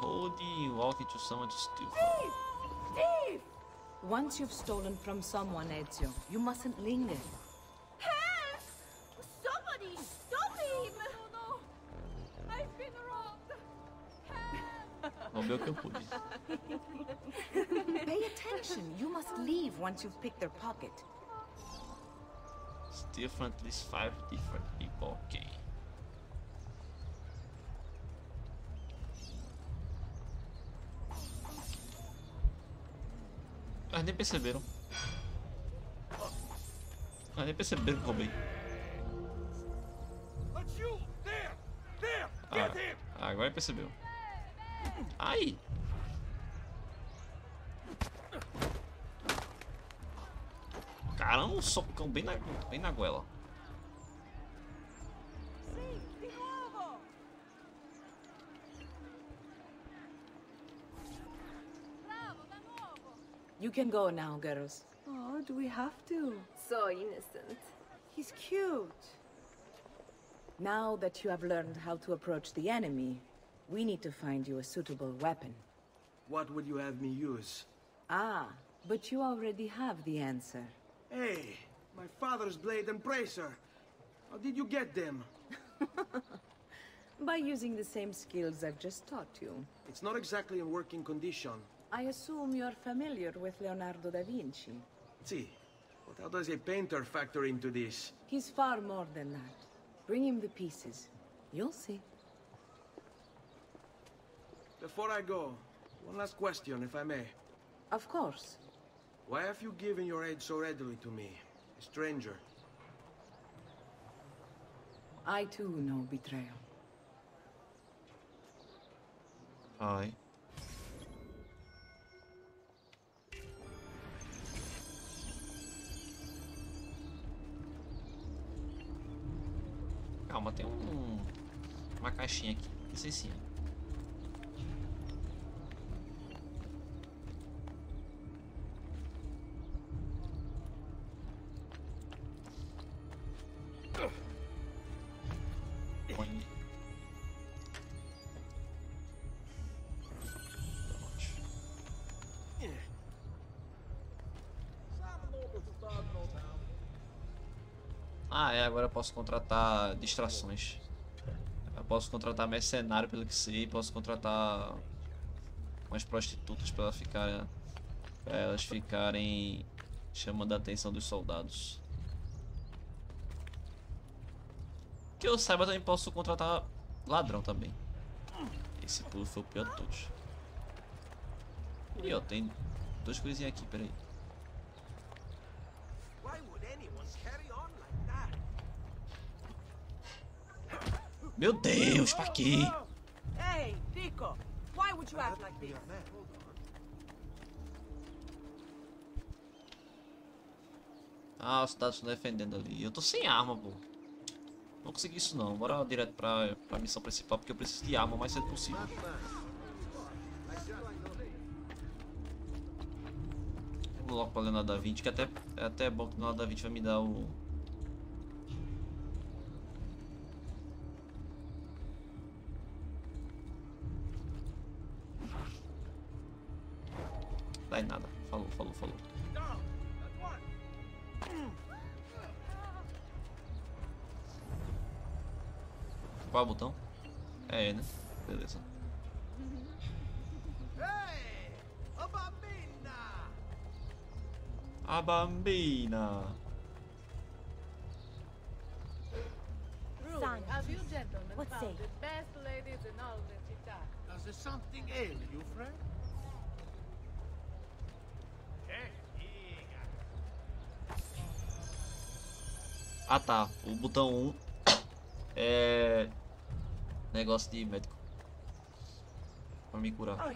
Hold walk to someone to steal. Thief! Once you've stolen from someone, Ezio, you mustn't linger. Robbed. Roubei o que eu pude. Pay attention. You must leave once you've picked their pocket. Steal from at least five different people. Ok. Mas nem perceberam. Mas nem perceberam que roubei. That's you! There! There! Ah, Get him! agora percebeu. Ai! Caramba, um socão bem na, bem na goela. You can go now, girls. Oh, do we have to? So innocent. He's cute. Now that you have learned how to approach the enemy, we need to find you a suitable weapon. What would you have me use? Ah, but you already have the answer. Hey, my father's blade and bracer. How did you get them? By using the same skills I've just taught you. It's not exactly in working condition. I assume you're familiar with Leonardo da Vinci. See, but how does a painter factor into this? He's far more than that. Bring him the pieces. You'll see. Before I go, one last question, if I may. Of course. Why have you given your aid so readily to me, a stranger? I too know betrayal. Ai. Calma, tem um. Uma caixinha aqui. Licencinha. Põe. Agora eu posso contratar distrações. Eu posso contratar mercenário, pelo que sei, posso contratar umas prostitutas para elas ficarem, pra elas ficarem chamando a atenção dos soldados. Que eu saiba, também posso contratar ladrão também. Esse pulo foi o pior de todos. E ó, tem duas coisinhas aqui, peraí. Why would anyone carry on like that? Meu Deus, pra quê? Hey, Rico! Why would you act like this? Ah, os soldados estão defendendo ali. Eu tô sem arma, pô. Não consegui isso não. Bora direto pra, pra missão principal, porque eu preciso de arma o mais cedo possível. Vou logo pra Leonardo da Vinci, que até, é até bom que o Leonardo da Vinci vai me dar o... em nada. Falou, falou, falou. Qual é o botão? É, E, né? Beleza. Hey! A bambina! A bambina. Have you gentlemen What found say? the best ladies in all the città? Does there something ail you, friend? Ah tá, o botão 1 é negócio de médico. Pra me curar. True.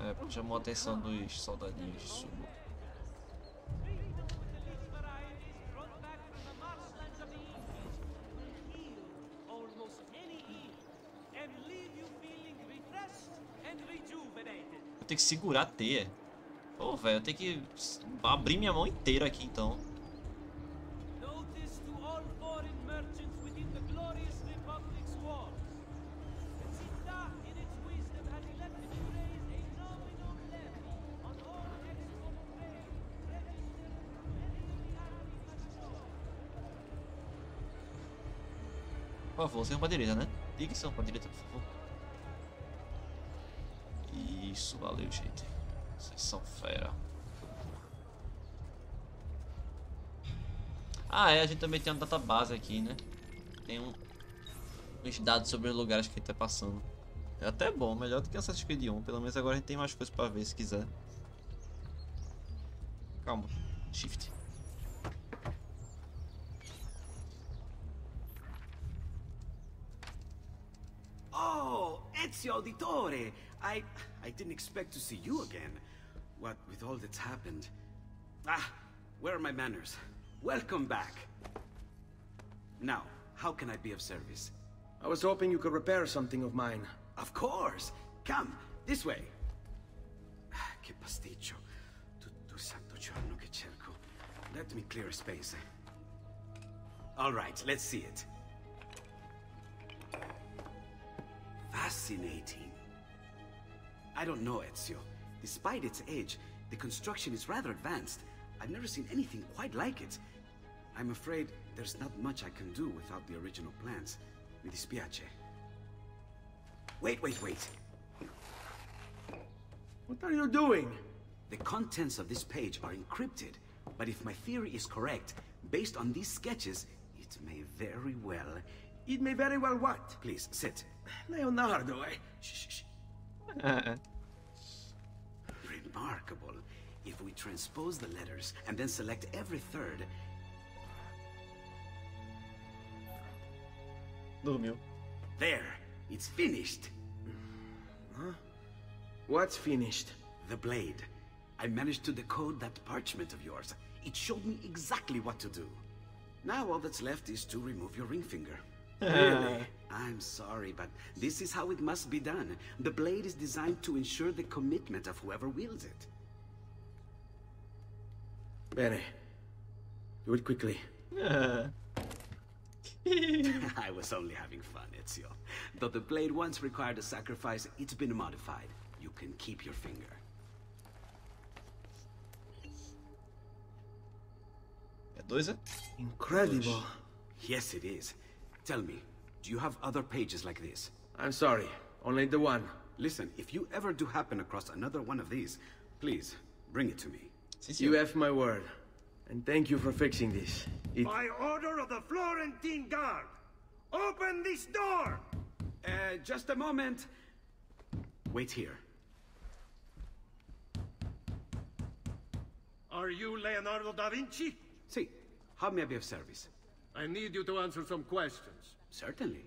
É, chamou a atenção dos soldadinhos de sumo. almost any ill and leave you feeling refreshed and rejuvenated. Eu tenho que segurar a Pô, velho, eu tenho que abrir minha mão inteira aqui então. Por favor, sejam pra direita, né? Diga que são pra direita, por favor. Isso, valeu, gente. Vocês são fera. Ah, é, a gente também tem uma database aqui, né? Tem um, uns dados sobre os lugares que a gente tá passando. É até bom, melhor do que Assassin's Creed 1. Pelo menos agora a gente tem mais coisas pra ver se quiser. Calma. Shift. Oh, Ezio Auditore! I I didn't expect to see you again. What with all that's happened. Ah, where are my manners? Welcome back. Now, how can I be of service? I was hoping you could repair something of mine. Of course. Come, this way. Ah, Che pasticcio. Tutto santo giorno che cerco. Let me clear a space. All right, let's see it. Fascinating. I don't know, Ezio. Despite its age, the construction is rather advanced. I've never seen anything quite like it. I'm afraid there's not much I can do without the original plans. Mi dispiace. Wait, wait, wait. What are you doing? The contents of this page are encrypted, but if my theory is correct, based on these sketches, it may very well... It may very well what? Please, sit. Leonardo, eh? Shh, shh, shh. Remarkable. If we transpose the letters and then select every third, Dormiu. there, it's finished. Huh? What's finished? The blade. I managed to decode that parchment of yours. It showed me exactly what to do. Now all that's left is to remove your ring finger. Really? I'm sorry, but this is how it must be done. The blade is designed to ensure the commitment of whoever wields it. Bene. Do it quickly. I was only having fun, Ezio. Though the blade once required a sacrifice, it's been modified. You can keep your finger. É dois, é? Incredible. Yes, it is. Tell me, do you have other pages like this? I'm sorry. Only the one. Listen, if you ever do happen across another one of these, please, bring it to me. You have my word. And thank you for fixing this. It... By order of the Florentine Guard, Open this door! Uh, just a moment. Wait here. Are you Leonardo da Vinci? See, how may I be of service? I need you to answer some questions. Certainly.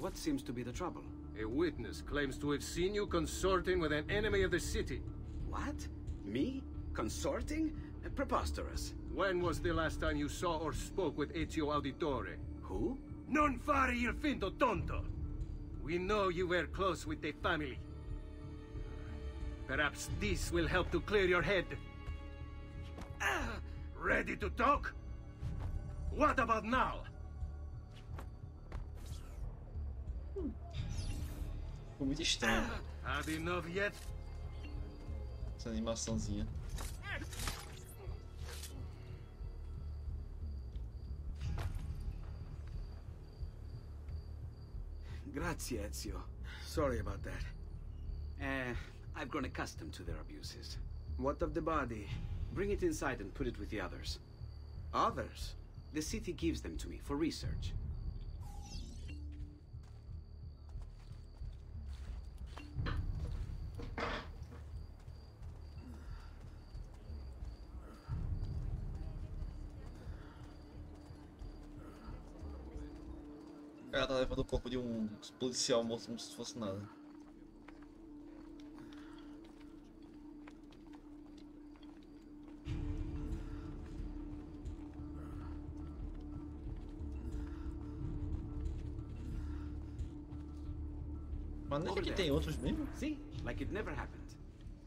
What seems to be the trouble? A witness claims to have seen you consorting with an enemy of the city. What? Me? Consorting? Preposterous. When was the last time you saw or spoke with Ezio Auditore? Who? Non fare il finto tonto! We know you were close with the family. Perhaps this will help to clear your head. Ah, ready to talk? What about now? Ficou muito estranho Had enough yet? essa animaçãozinha. Grazie, Ezio. Sorry about that. Uh, I've grown accustomed to their abuses. What of the body? Bring it inside and put it with the others. Others? The city gives them to me for research. O cara tá levando o corpo de um policial morto como se fosse nada. Mas não é que tem outros mesmo? See? Like it never happened.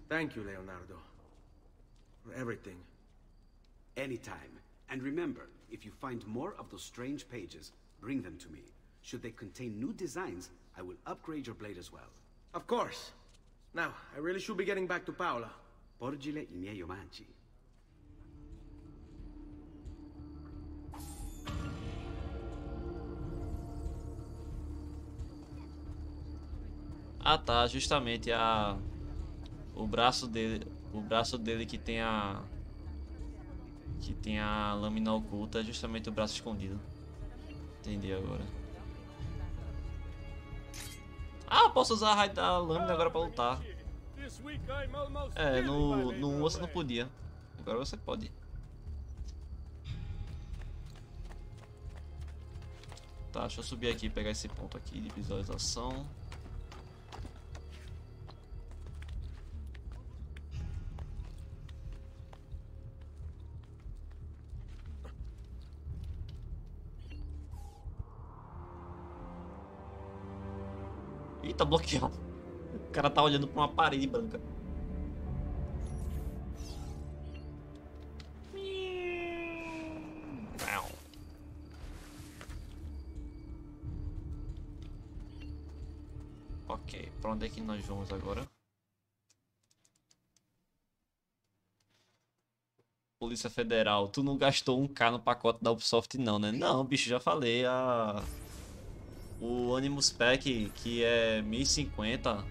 Thank you, Leonardo. For everything. Anytime. And remember, if you find more of those strange pages, bring them to me. Should they contain new designs, I will upgrade your blade as well. Of course. Now, I really should be getting back to Paola. Porgile i miei omaggi. Ah tá, justamente a. O braço dele. O braço dele que tem a. Que tem a lâmina oculta é justamente o braço escondido. Entendi agora. Ah, posso usar a raio da lâmina agora pra lutar. É, no, no você não podia. Agora você pode. Tá, deixa eu subir aqui e pegar esse ponto aqui de visualização. Tá bloqueado. O cara tá olhando pra uma parede branca. Ok, pra onde é que nós vamos agora? Polícia Federal, tu não gastou um K no pacote da Ubisoft não, né? Não, bicho, já falei, a... O Animus Pack, que é 1050,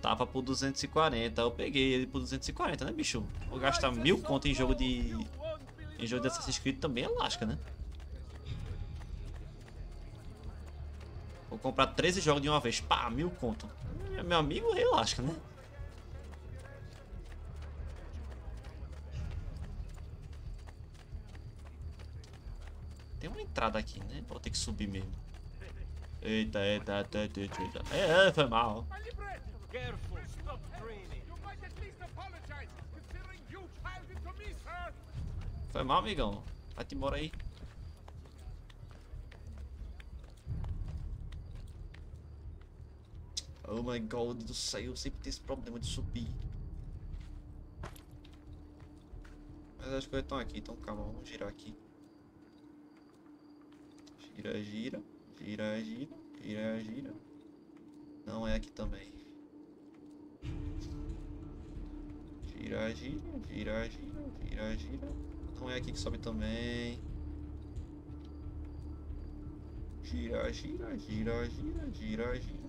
tava por 240. Eu peguei ele por 240, né, bicho? Vou gastar mil conto em jogo de. Em jogo de Assassin's Creed também é lasca, né? Vou comprar 13 jogos de uma vez. Pá, mil conto. É, Meu amigo, relaxa, né? Tem uma entrada aqui, né? Vou ter que subir mesmo. Eita, eita, eita, eita, eita. É, é, foi mal. Careful, stop dreaming. You might at least apologize, considering you piled into me, sir. Foi mal, amigão. Vai-te embora aí. Oh my god do céu, eu sempre tenho esse problema de subir. Mas as coisas estão aqui, então calma, vamos girar aqui. Gira, gira, gira, gira, gira, gira. Não é aqui também. Gira, gira, gira, gira, gira, gira. Não é aqui que sobe também. Gira, gira, gira, gira, gira, gira.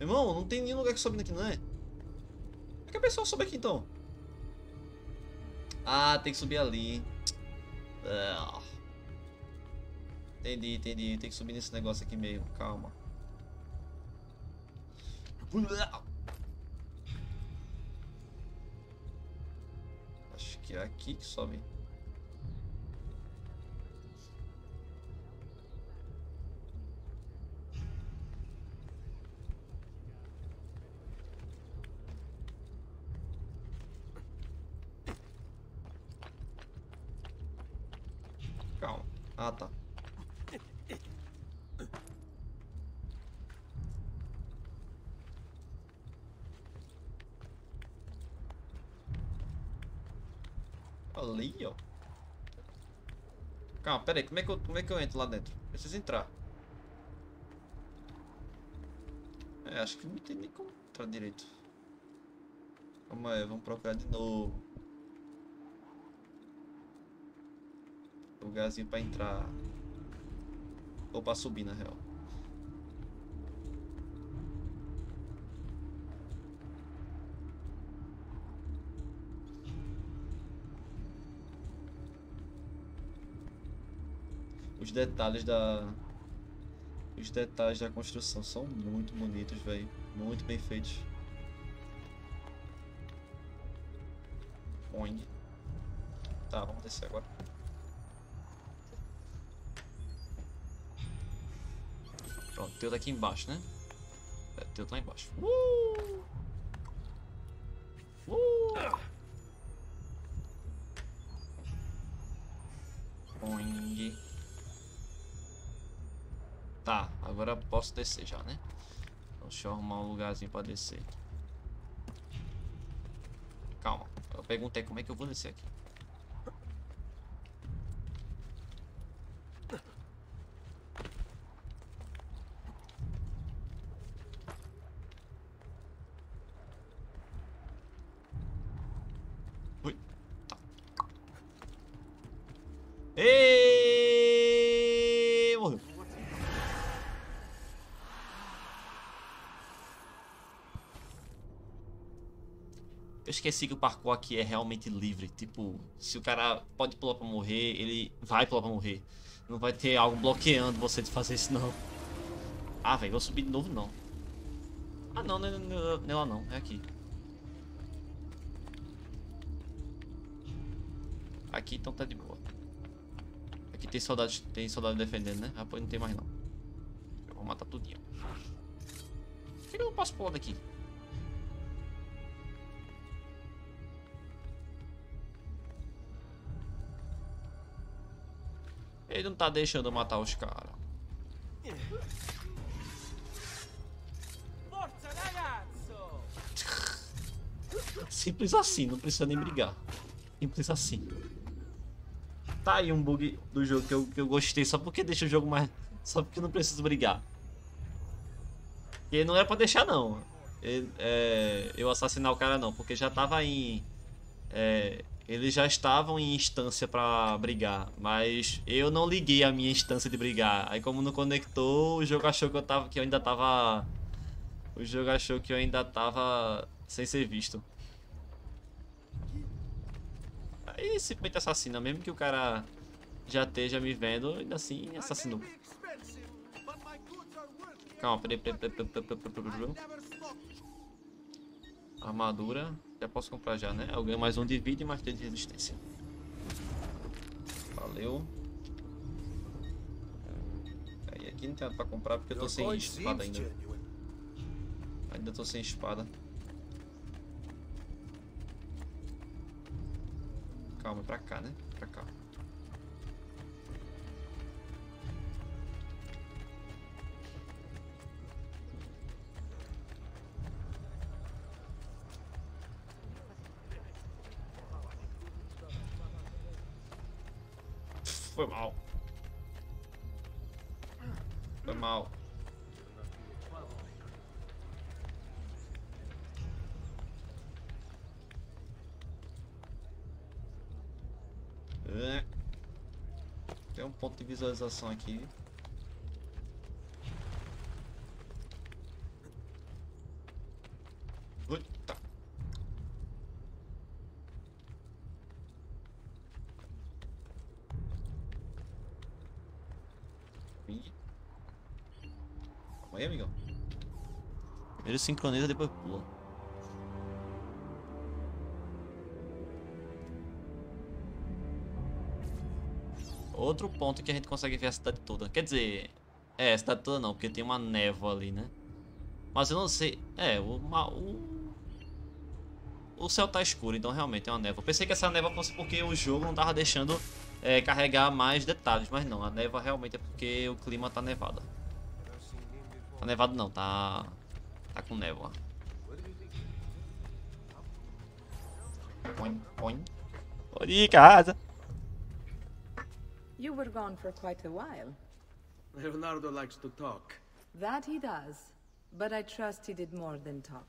Irmão, não tem nenhum lugar que sobe aqui, não é? Como é que a pessoa sobe aqui então? Ah, tem que subir ali. Ah. Entendi, entendi. Tem que subir nesse negócio aqui mesmo. Calma. Acho que é aqui que sobe. Pera aí. Como é que eu, como é que eu entro lá dentro? Preciso entrar. É, acho que não tem nem como entrar direito. Calma aí, vamos procurar de novo. Lugarzinho pra entrar. Ou pra subir, na real. Os detalhes da... Os detalhes da construção são muito bonitos, velho. Muito bem feitos. Boing. Tá, vamos descer agora. Pronto, teu daqui embaixo, né? É, teu tá lá embaixo. Uh! Uh! Agora posso descer já, né? Então, deixa eu arrumar um lugarzinho pra descer. Calma, eu perguntei como é que eu vou descer aqui. Ui, tá. Êêêê! Morreu. Eu esqueci que o parkour aqui é realmente livre. Tipo, se o cara pode pular pra morrer, ele vai pular pra morrer. Não vai ter algo bloqueando você de fazer isso, não. Ah, velho, vou subir de novo, não. Ah, não, não é, lá não. É aqui. Aqui então tá de boa. Aqui tem soldado, tem soldado defendendo, né? Ah, pois não tem mais não. Eu vou matar tudinho. Por que eu não posso pular daqui? Tá deixando matar os caras. Simples assim, não precisa nem brigar. Simples assim. Tá aí um bug do jogo que eu, que eu gostei, só porque deixa o jogo mais. Só porque não preciso brigar. E não era pra deixar, não. É, eu assassinar o cara, não, porque já tava em. é, eles já estavam em instância para brigar, mas eu não liguei a minha instância de brigar. Aí como não conectou, o jogo achou que eu tava que eu ainda tava o jogo achou que eu ainda tava sem ser visto. Aí simplesmente assassina, mesmo que o cara já esteja me vendo, ainda assim assassinou. Calma, peraí, peraí, peraí, peraí, peraí, peraí, peraí. Armadura já posso comprar já, né? Eu ganho mais um de vida e mais três de resistência. Valeu. Aí aqui não tem nada pra comprar porque eu tô sem espada ainda. Ainda tô sem espada. Calma, é pra cá, né? Pra cá. Foi mal. Foi mal. É. Tem um ponto de visualização aqui. Aí, amigão. Primeiro sincroniza, depois pula. Outro ponto que a gente consegue ver a cidade toda. Quer dizer, é, a cidade toda não, porque tem uma névoa ali, né? Mas eu não sei. É, o, o, o céu tá escuro, então realmente é uma névoa. Pensei que essa névoa fosse porque o jogo não tava deixando é, carregar mais detalhes, mas não, a névoa realmente é porque o clima tá nevado. Tá nevado não, tá. Tá com névoa. Põe, põe. Ir, casa. You were gone for quite a while. Leonardo likes to talk. That he does. But I trust he did more than talk.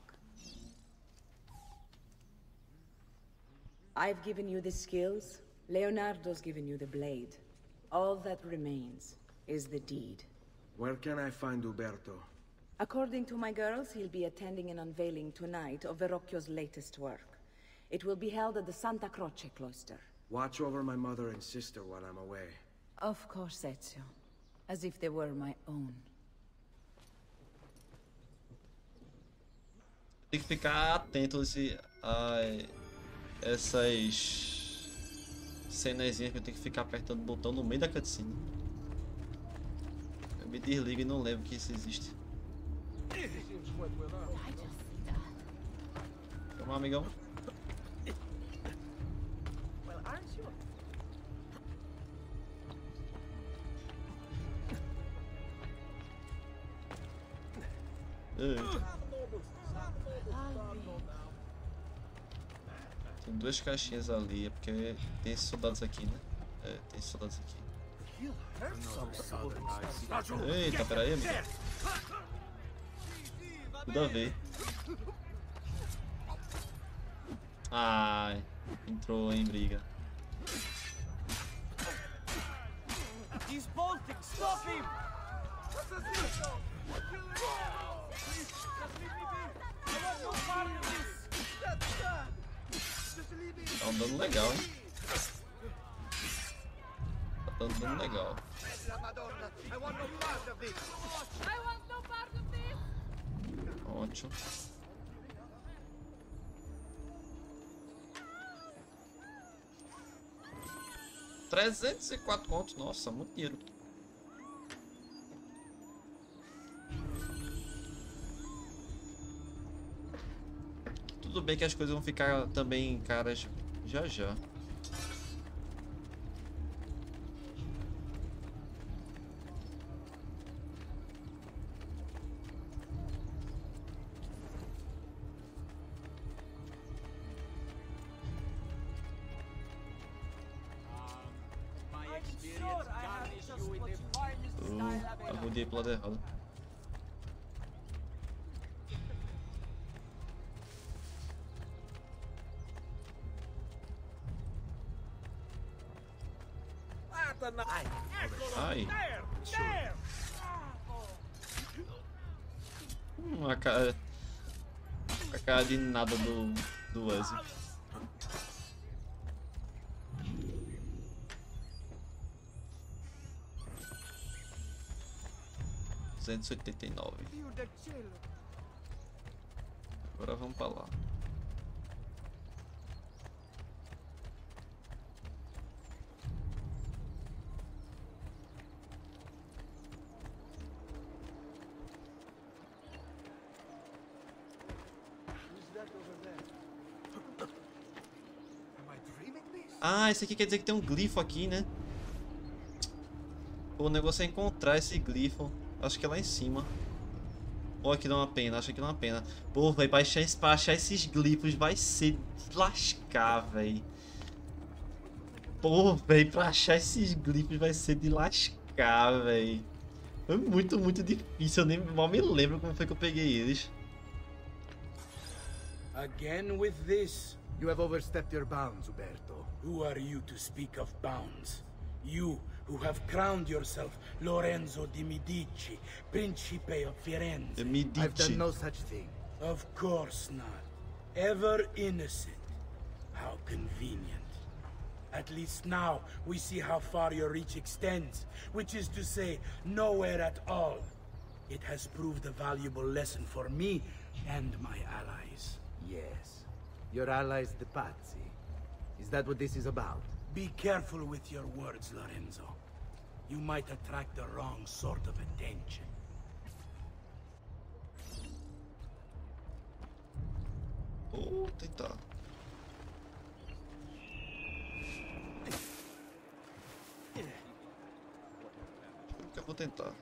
I've given you the skills. Leonardo's given you the blade. All that remains is the deed. Where can I find Uberto? According to my girls, he'll be attending an unveiling tonight of Verrocchio's latest work. It will be held at the Santa Croce cloister. Watch over my mother and sister while I'm away. Of course, Ezio. As if they were my own. Tem que ficar atento a, esse, a essas cenazinhas que eu tenho que ficar apertando o botão no meio da cutscene. Eu me desligo e não lembro que isso existe. Toma, amigão. Ei. Tem duas caixinhas ali, é porque tem esses soldados aqui, né? É, tem esses soldados aqui. Eita, peraí, amigo. Tudo a ver. Ai, entrou em briga. Stop! Tá um dano legal, hein? Tá dando dano legal. Ótimo. Trezentos e quatro contos, nossa, muito dinheiro. Tudo bem que as coisas vão ficar também caras já já. Uh, arrudei pro lado errado. A cara. A cara de nada do. do Ozzy. Duzentos oitenta e nove. Agora vamos pra lá. Ah, esse aqui quer dizer que tem um glifo aqui, né? O negócio é encontrar esse glifo. Acho que é lá em cima. Ou aqui dá uma pena, acho que dá uma pena. Pô, pra achar, pra achar esses glifos vai ser lascar, velho. Pô, velho, pra achar esses glifos vai ser de lascar, velho. Foi muito, muito difícil. Eu nem mal me lembro como foi que eu peguei eles. Again with this? You have overstepped your bounds, Uberto. Who are you to speak of bounds? You who have crowned yourself Lorenzo di Medici, Principe of Firenze. The Medici. I've done no such thing. Of course not. Ever innocent. How convenient. At least now we see how far your reach extends, which is to say, nowhere at all. It has proved a valuable lesson for me and my allies. Yes. Your allies, the Pazzi. Is that what this is about? Be careful with your words, Lorenzo. You might attract the wrong sort of attention. Vou tentar. Acho que eu vou tentar.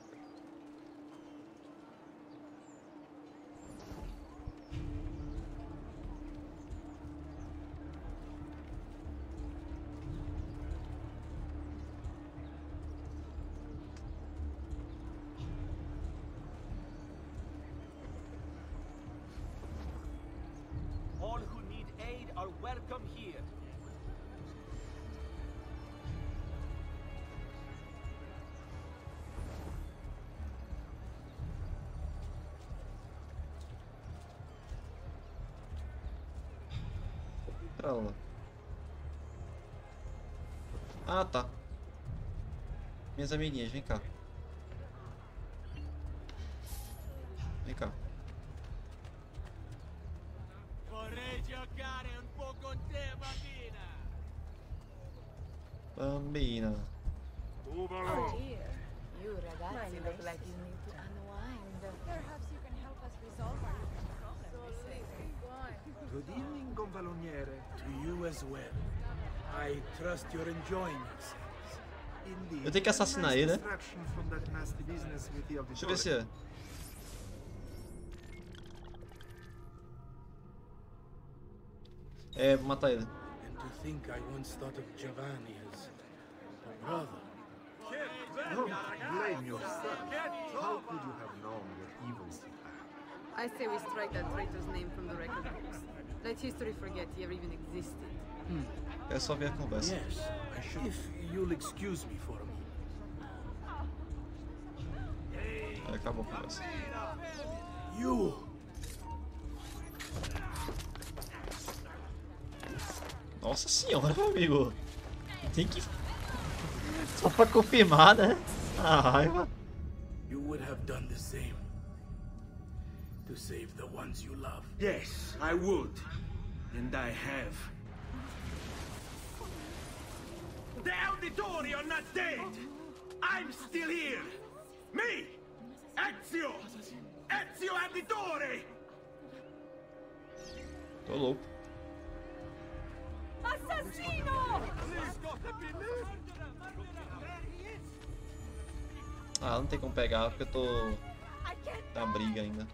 Pra lá. Ah, tá. Minhas amiguinhas, vem cá. Trust you're enjoying yourselves. Indeed. Eu tenho que assassinar ele, né? From that nasty business with the Deixa eu ver se é. É, vou matar ele. And to think I once thought of Giovanni as a brother. Don't blame yourself. How could you have known what evils you had? I say we strike that traitor's name from the record books. Let history forget he ever even existed. É só ver a conversa. Yes, I should. If you'll excuse me for a moment. Aí acabou a conversa. You! Nossa senhora, meu amigo. Tem que. Só pra confirmar, né? A raiva. You would have done the same. To save the ones you love. Yes, I would. And I have. The Auditori are not dead! I'm still here! Me! Ezio! Ezio Auditore! Tô louco. Assassino! Ah, não tem como pegar porque eu tô. Tá briga ainda.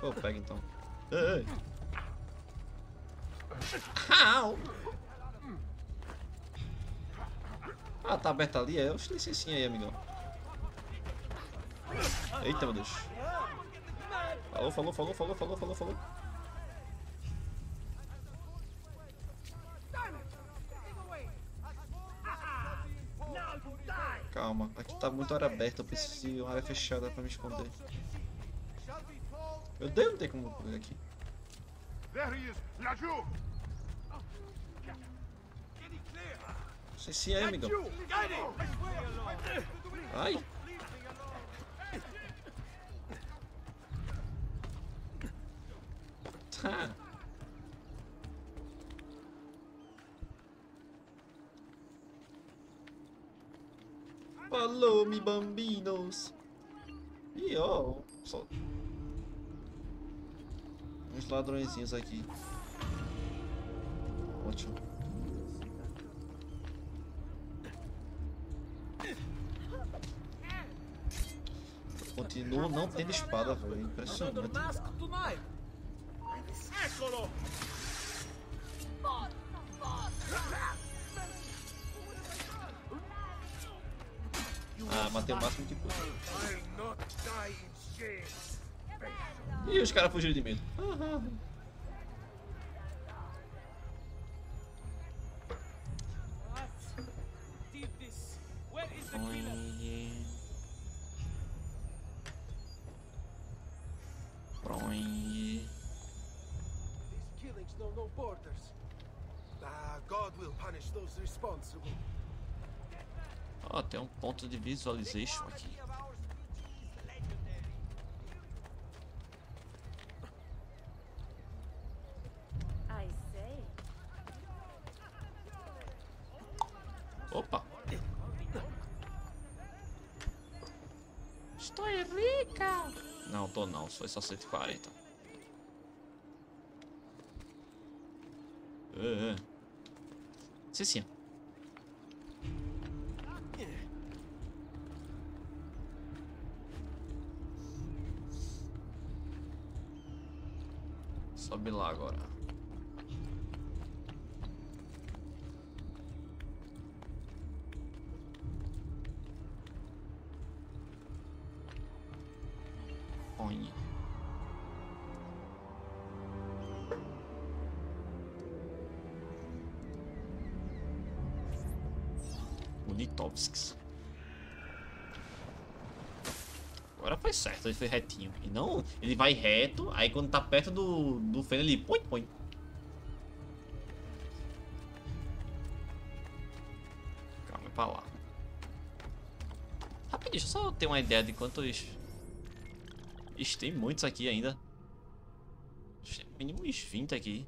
Pô, pega então. Au! Ah, tá aberto ali? É, oxe, licencinha aí, amigão. Eita, meu Deus. Falou, falou, falou, falou, falou, falou, falou. Calma, aqui tá muito hora aberta, eu preciso de uma área fechada pra me esconder. Meu Deus, não tem como correr aqui. There he is, laggiù! Sei se é, amigão. Ai. Tá. Falou, mi bambinos. Ih, ó. Só... Uns ladrõezinhos aqui. Ótimo. Continuo não tendo espada, velho. Impressionante. tonight. Eccolo! Ah, matei o máximo que pude. Ih, os caras fugiram de mim. Did pra? Killings know no borders. Ah, God will punish those responsible. Tem um ponto de visualization aqui. Opa! Estou rica! Não, tô não, foi só 140. É, é. Sim, sim. Sobe lá agora. Põe. Unitovskis. Agora foi certo, ele foi retinho. E não, ele vai reto, aí quando tá perto do, do feno ele põe, põe. Calma, é pra lá. Rapidinho, deixa eu só ter uma ideia de quantos... Ixi, tem muitos aqui ainda. Mínimo uns 20 aqui.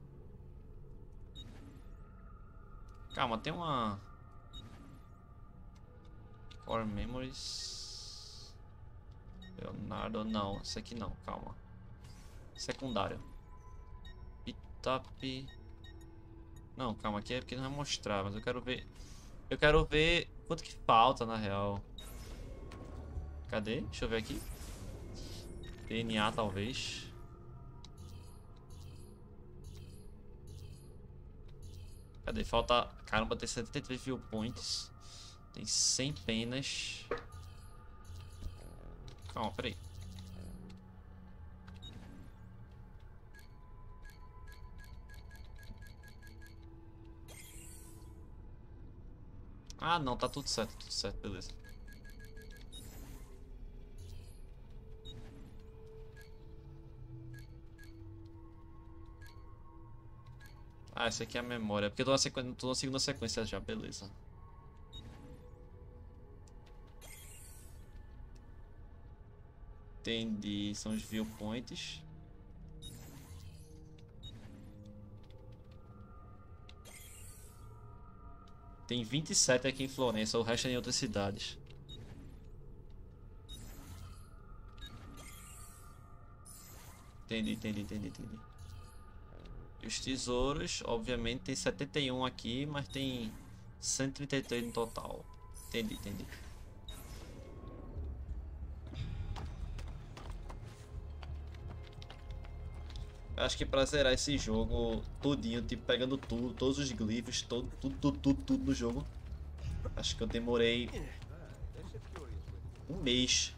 Calma, tem uma... Core Memories. Leonardo, não. Esse aqui não, calma. Secundário. Pitap. Não, calma, aqui é porque não vai mostrar, mas eu quero ver. Eu quero ver quanto que falta na real. Cadê? Deixa eu ver aqui. DNA talvez. Cadê? Falta. Caramba, tem 73 viewpoints. Tem 100 penas. Calma, peraí. Ah, não, tá tudo certo, tudo certo, beleza. Ah, essa aqui é a memória. Porque eu tô na, sequ... tô na segunda sequência já, beleza. Entendi, são os viewpoints. Tem 27 aqui em Florença, o resto é em outras cidades. Entendi, entendi, entendi, entendi. Os tesouros, obviamente, tem 71 aqui, mas tem 133 no total. Entendi, entendi. Acho que pra zerar esse jogo todinho, tipo, pegando tudo, todos os glifos, todo, tudo, tudo, tudo, tudo no jogo. Acho que eu demorei um mês.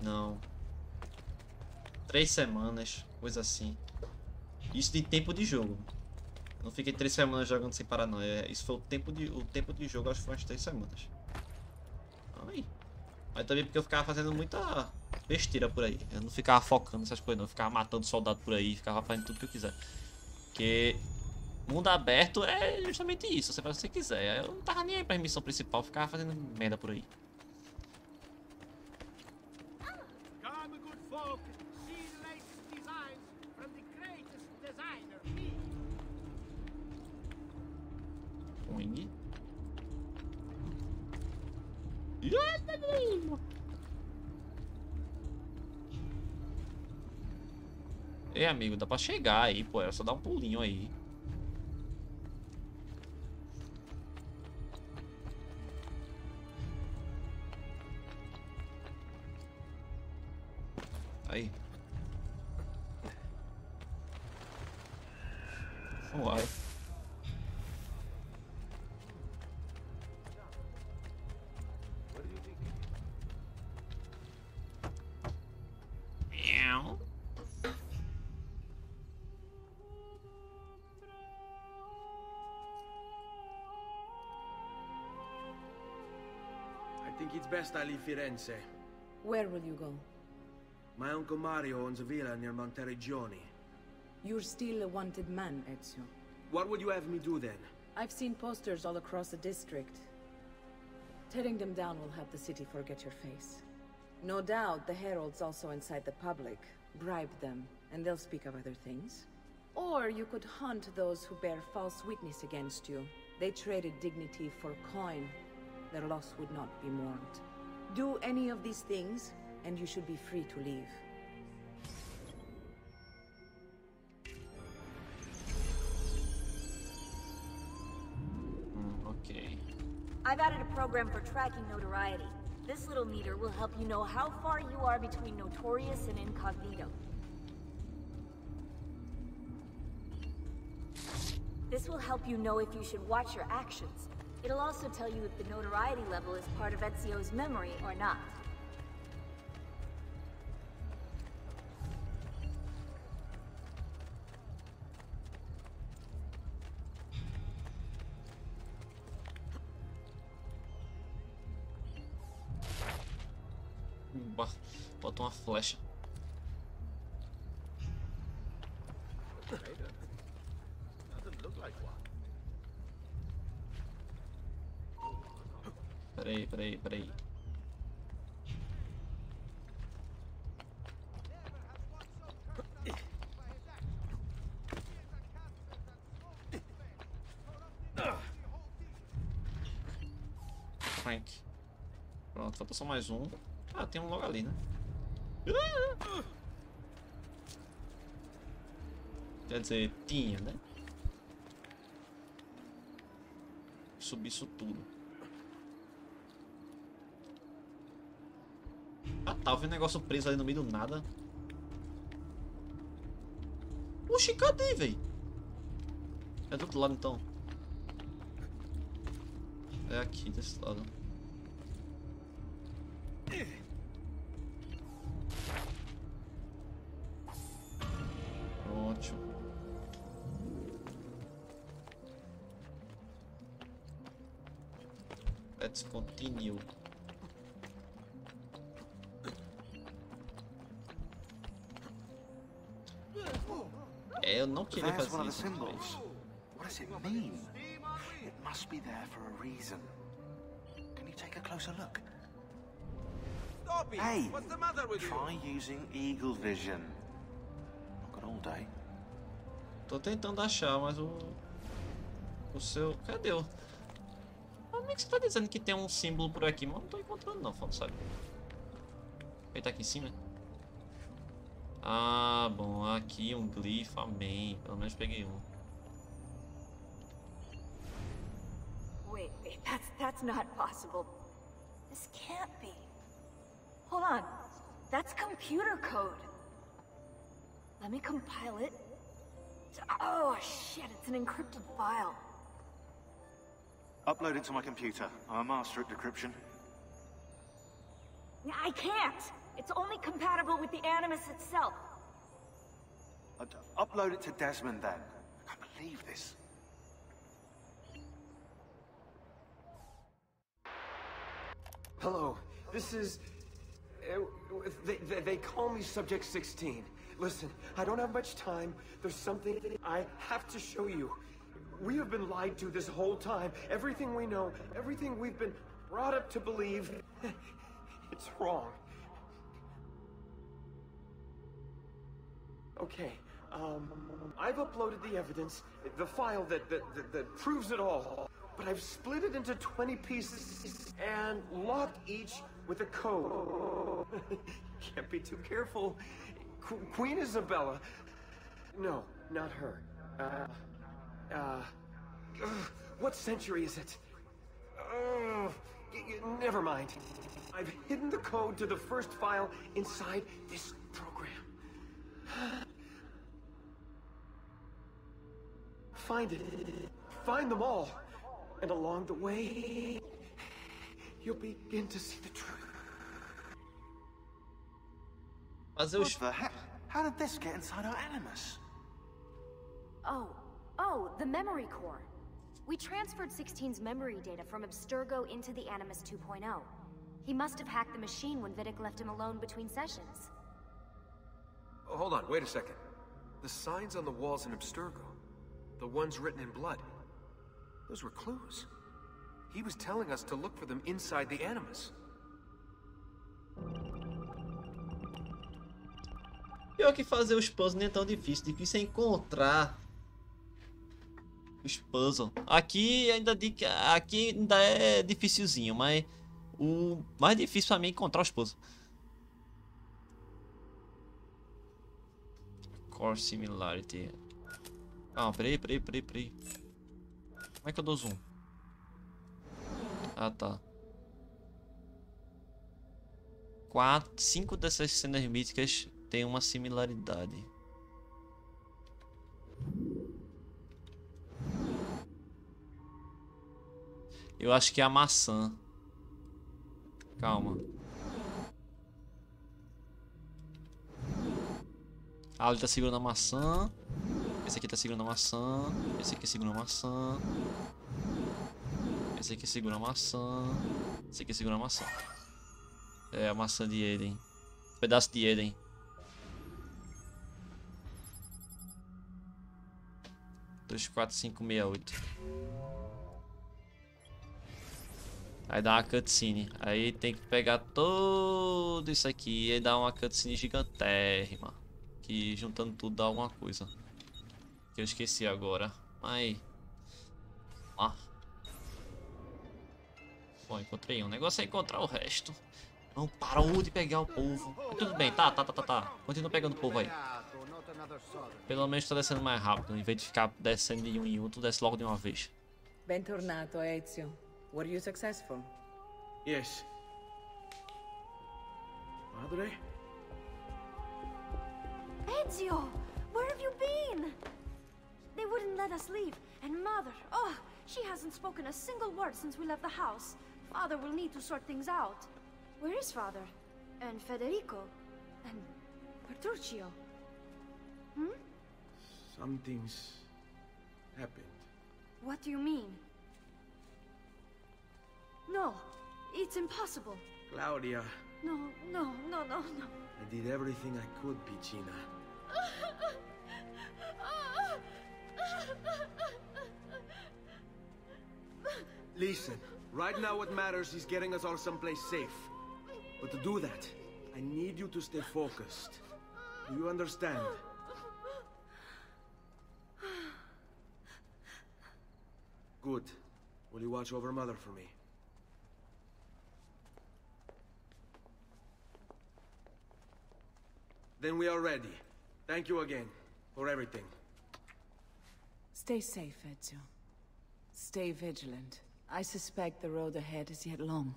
Não. Três semanas, coisa assim. Isso de tempo de jogo. Não fiquei três semanas jogando sem parar não. É, isso foi o tempo de, o tempo de jogo, acho que foi umas três semanas. Ai. Mas também porque eu ficava fazendo muita besteira por aí. Eu não ficava focando nessas coisas, não. Eu ficava matando soldado por aí, ficava fazendo tudo que eu quiser. Porque mundo aberto é justamente isso, você faz o que você quiser. Eu não tava nem aí pra missão principal, ficava fazendo merda por aí. Wing. Ei, amigo, dá pra chegar aí, pô. É só dar um pulinho aí. Aí. Uai. Meow. Best I leave Firenze. Where will you go? My uncle Mario owns a villa near Monteriggioni. You're still a wanted man, Ezio. What would you have me do then? I've seen posters all across the district. Tearing them down will help the city forget your face. No doubt the heralds also incite the public. Bribe them, and they'll speak of other things. Or you could hunt those who bear false witness against you. They traded dignity for coin. Their loss would not be mourned. Do any of these things, and you should be free to leave. Hum, ok. I've added a program for tracking notoriety. This little meter will help you know how far you are between notorious and incognito. This will help you know if you should watch your actions. It'll also tell you if the notoriety level is part of Ezio's memory or not. Pronto, falta só mais um. Ah, tem um logo ali, né? Quer dizer, tinha, né? Subir isso tudo. Ah tá, eu um negócio preso ali no meio do nada. Oxi, cadê, véi? É do outro lado então. É aqui, desse lado. Ótimo. Let's continue. É, eu não queria fazer isso. symbols. What does it mean? It must be there for a reason. Can you take a closer look? Stop it! Hey! What's the matter with Try you? using eagle vision. Not got all day. Tô tentando achar, mas o. O seu. Cadê o. Como é que você tá dizendo que tem um símbolo por aqui? Mas eu não tô encontrando não, falta sabe? Ele tá aqui em cima? Ah, bom, aqui um glifo, amém. Pelo menos peguei um. Wait, wait, that's that's not possible. This can't be. Hold on. That's computer code. Let me compile it. Oh shit, it's an encrypted file. Upload it to my computer. I'm a master at decryption. I can't. It's only compatible with the Animus itself. Uh, upload it to Desmond then. I can't believe this. Hello, this is. They, they, they call me Subject 16. Listen, I don't have much time. There's something I have to show you. We have been lied to this whole time. Everything we know, everything we've been brought up to believe, it's wrong. Okay, um, I've uploaded the evidence, the file that, that, that, that proves it all, but I've split it into 20 pieces and locked each with a code. Can't be too careful. Qu- Queen Isabella. No, not her. Uh, uh, what century is it? Y- never mind. I've hidden the code to the first file inside this program. Find it. Find them all. And along the way, you'll begin to see the truth. Fazer What the heck? How did this get inside our Animus? Oh, oh, the memory core. We transferred 16's memory data from Abstergo into the Animus 2.0. He must have hacked the machine when Vidic left him alone between sessions. Oh, hold on, wait a second. The signs on the walls in Abstergo, the ones written in blood, those were clues. He was telling us to look for them inside the Animus. Pior que fazer os puzzles nem é tão difícil. Difícil é encontrar os puzzles. Aqui ainda aqui ainda é dificilzinho, mas o mais difícil pra mim é encontrar os puzzles. Core similarity. Ah, peraí, peraí, peraí, peraí. Como é que eu dou zoom? Ah, tá. Quatro, cinco dessas cenas míticas têm uma similaridade. Eu acho que é a maçã. Calma. Ah, ele tá segurando a maçã. Esse aqui tá segurando a maçã. Esse aqui segura a maçã. Esse aqui segura a maçã. Esse aqui segura a maçã. É a maçã de Eden. Pedaço de Eden. Dois, quatro, cinco, meia, oito. Aí dá uma cutscene. Aí tem que pegar todo isso aqui e dá uma cutscene gigantérrima. Que juntando tudo dá alguma coisa. Que eu esqueci agora. Mas. Ó. Bom, encontrei um. O negócio é encontrar o resto. Não parou de pegar o povo. Mas tudo bem, tá, tá, tá, tá, tá. Continua pegando o povo aí. Pelo menos tá descendo mais rápido. Em vez de ficar descendo de um em um, tu desce logo de uma vez. Bentornato, Ezio. Were you successful? Yes. Madre? Ezio! Where have you been? They wouldn't let us leave. And Mother, oh, she hasn't spoken a single word since we left the house. Father will need to sort things out. Where is Father? And Federico? And Petruccio? Hmm? Something's happened. What do you mean? No, it's impossible. Claudia, No, no, no, no, no. I did everything I could, Piccina. Listen, right now what matters is getting us all someplace safe. But to do that, I need you to stay focused. Do you understand? Good. Will you watch over Mother for me? Then we are ready. Thank you again for everything. Stay safe, Ezio. Stay vigilant. I suspect the road ahead is yet long.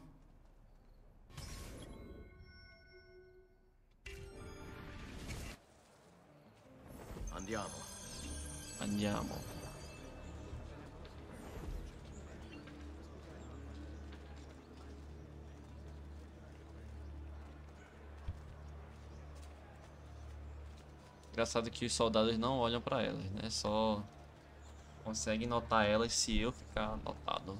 Andiamo. Andiamo. Engraçado que os soldados não olham pra elas, né? Só conseguem notar elas se eu ficar notado.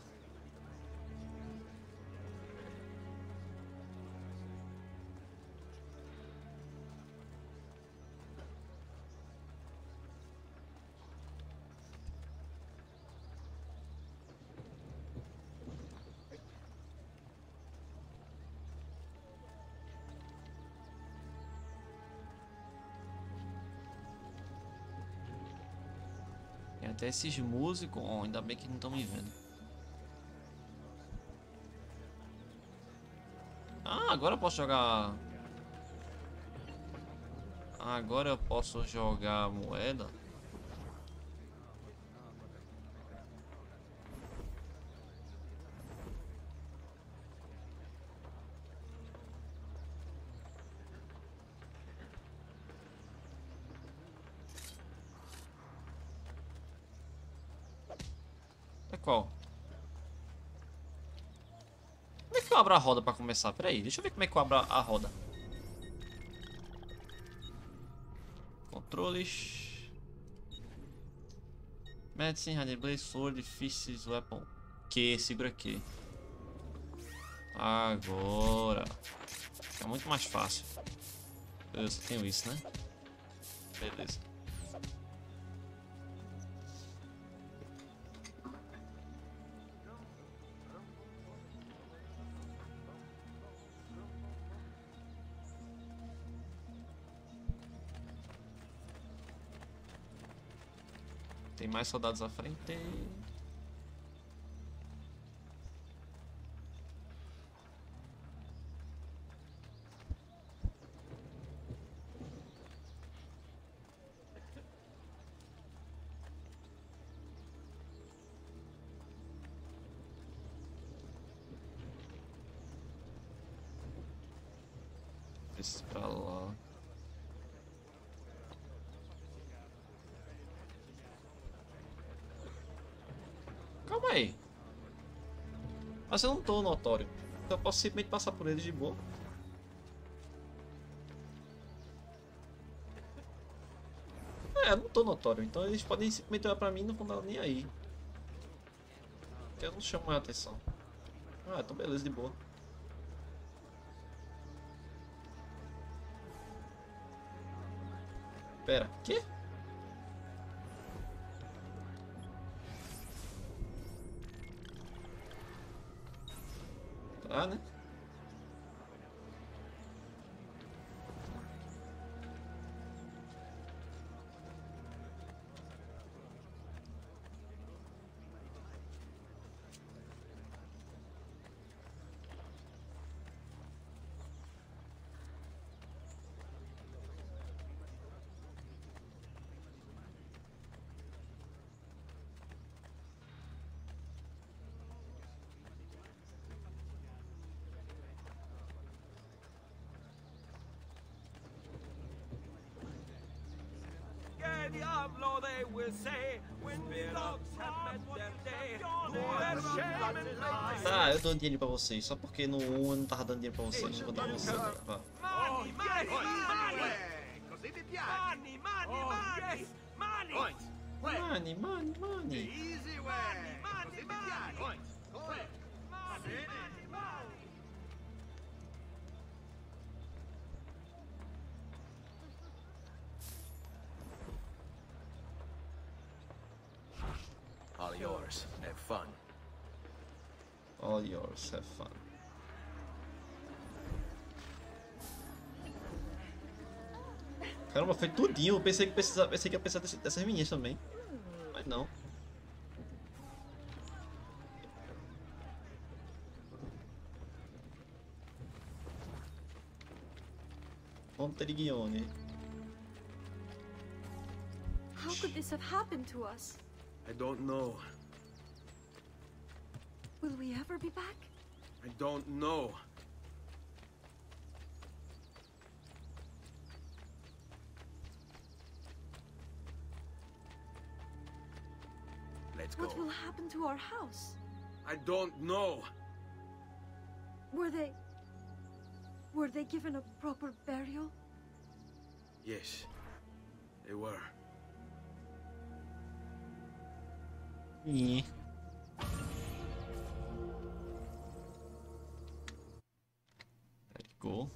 Até esses músicos, oh, ainda bem que não estão me vendo. Ah, agora eu posso jogar. Agora eu posso jogar moeda. Abro a roda pra começar? Pera aí, deixa eu ver como é que eu abro a roda. Controles. Medicine, Hard Blade, Sword, Fists, Weapon. Que? Segura aqui. Agora. Fica muito mais fácil. Eu só tenho isso, né? Beleza. Tem mais soldados à frente. Esse pra lá. Calma aí. Mas eu não tô notório. Então eu posso simplesmente passar por eles de boa. É, eu não tô notório. Então eles podem simplesmente olhar pra mim e não vão dar nem aí. Porque eu não chamo a atenção. Ah, então beleza, de boa. Pera, quê? Tá, Tá, eu dou dinheiro pra vocês. Só porque no 1 eu não tava dando dinheiro pra vocês. Eu vou dar pra vocês. Vá. Money, money, money! Money, money, money! All yours, have fun. Caramba, foi tudinho. Eu pensei que, precisava, pensei que ia precisar desse- dessas meninas também. Mas não. Monterigione. How could this have happened to us? I don't know. Will we ever be back? I don't know. Let's go. What will happen to our house? I don't know. Were they... Were they given a proper burial? Yes, they were. Ih. Go.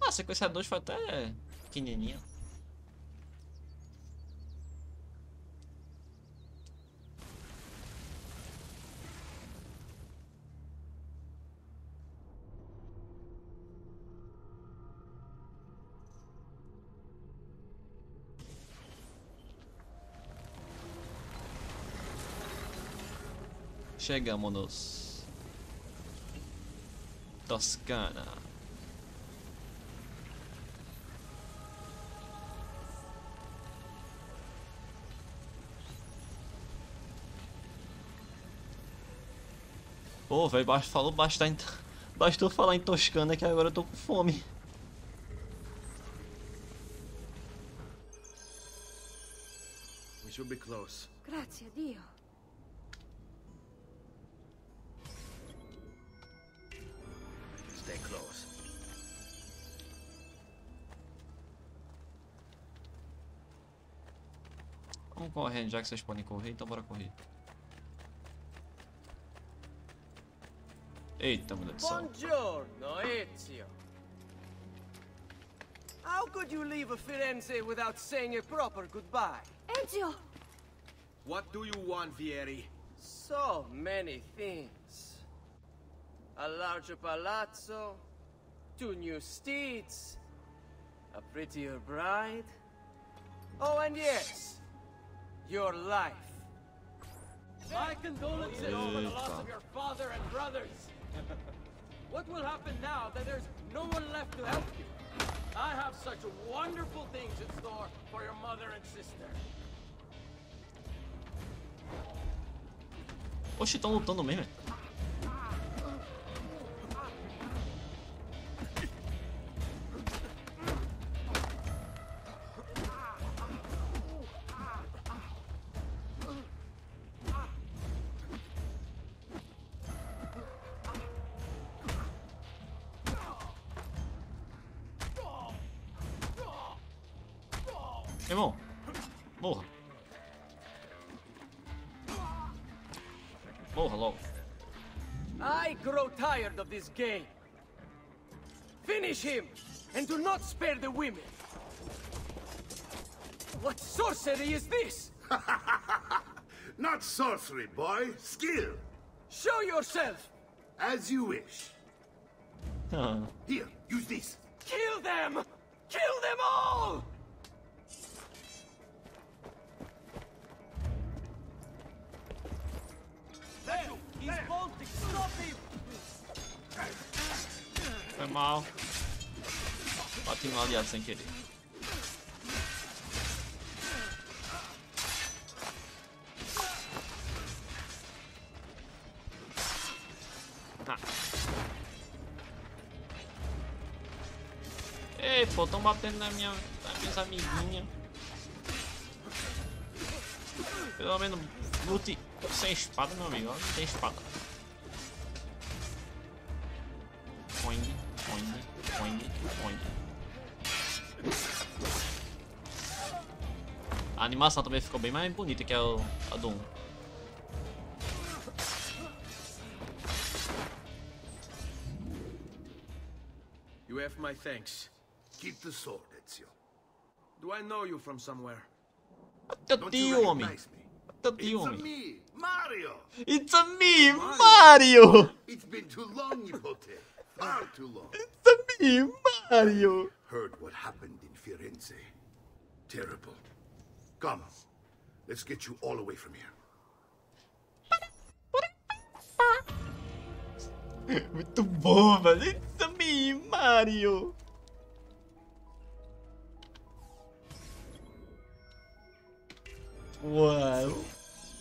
Ah, a sequência 2 foi até pequenininha. Chegamos. Toscana. Pô, velho, falou bastante. Bastou falar em Toscana que agora eu tô com fome. We should be close. Grazie a Dio. Correndo, já que vocês podem correr, então bora correr. Eita, mulher do céu. Buongiorno, Ezio. How could you leave Firenze without saying a proper goodbye? Ezio! What do you want, Vieri? So many things. A larger palazzo, two new steeds, a prettier bride. Oh, and yes, your life. My condolences for the loss of your father and brothers. what will happen now that there's no one left to help you? I have such wonderful things in store for your mother and sister. Oxe, estão lutando mesmo. Tired game. Finish him, and do not spare the women. What sorcery is this? Not sorcery, boy. Skill. Show yourself. As you wish. Here, use this. Kill them! Kill them all! Foi mal. Bati no aliado sem querer. Tá. Ei, pô, tão batendo na minha, nas minhas amiguinhas. Pelo menos lute sem espada, meu amigo. Ó, Não tem espada. A animação também ficou bem mais bonita que a, a do 1. You have my thanks. Keep the sword, Ezio. Do I know you from somewhere? Teu tio, homem. Teu tio, It's a homem. me, Mario. It's a me, Mario! It's been too long, Nipote. Far too long. It's a me, Mario! Heard what happened in Firenze. Terrible. Come, let's get you all away from here. Muito bom, velho. It's me, Mario! Uau.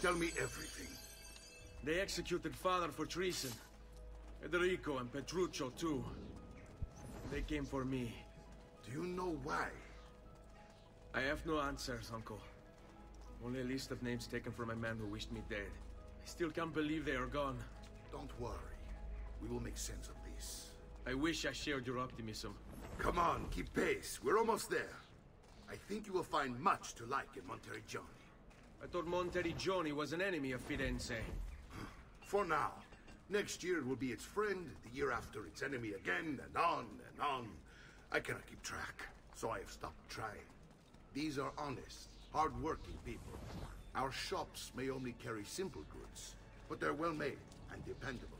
Tell me everything. They executed father for treason. Federico and Petruccio too. They came for me. Do you know why? I have no answers, Uncle. Only a list of names taken from a man who wished me dead. I still can't believe they are gone. Don't worry. We will make sense of this. I wish I shared your optimism. Come on, keep pace. We're almost there. I think you will find much to like in Monteriggioni. I thought Monteriggioni was an enemy of Firenze. For now. Next year it will be its friend, the year after its enemy again, and on and on. I cannot keep track, so I have stopped trying. These are honest, hard-working people. Our shops may only carry simple goods, but they're well made and dependable.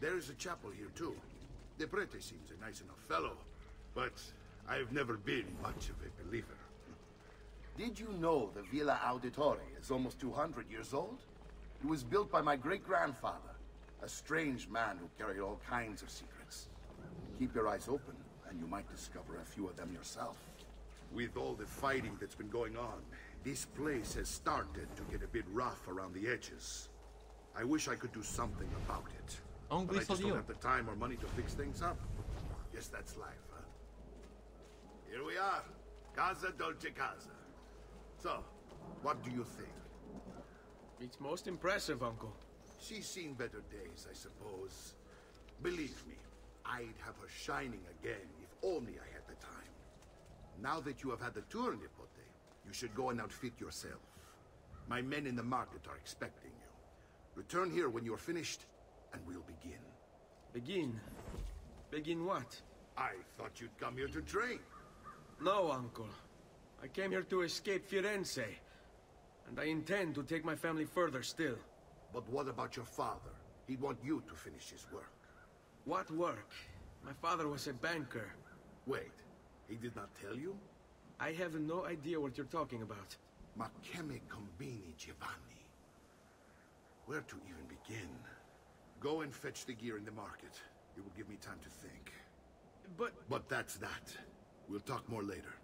There is a chapel here too. De Prete seems a nice enough fellow, but I've never been much of a believer. Did you know the Villa Auditore is almost 200 years old? It was built by my great-grandfather, a strange man who carried all kinds of secrets. Keep your eyes open, and you might discover a few of them yourself. With all the fighting that's been going on, this place has started to get a bit rough around the edges. I wish I could do something about it. Hungry but I just don't you. have the time or money to fix things up. Guess that's life, huh? Here we are. Casa Dolce Casa. So, what do you think? It's most impressive, Uncle. She's seen better days, I suppose. Believe me, I'd have her shining again if only I had the time. Now that you have had the tour, Nipote, you should go and outfit yourself. My men in the market are expecting you. Return here when you're finished, and we'll begin. Begin? Begin what? I thought you'd come here to train. No, Uncle. I came here to escape Firenze. And I intend to take my family further still. But what about your father? He'd want you to finish his work. What work? My father was a banker. Wait, he did not tell you? I have no idea what you're talking about. Makeme Combini, Giovanni. Where to even begin? Go and fetch the gear in the market. It will give me time to think. But... But that's that. We'll talk more later.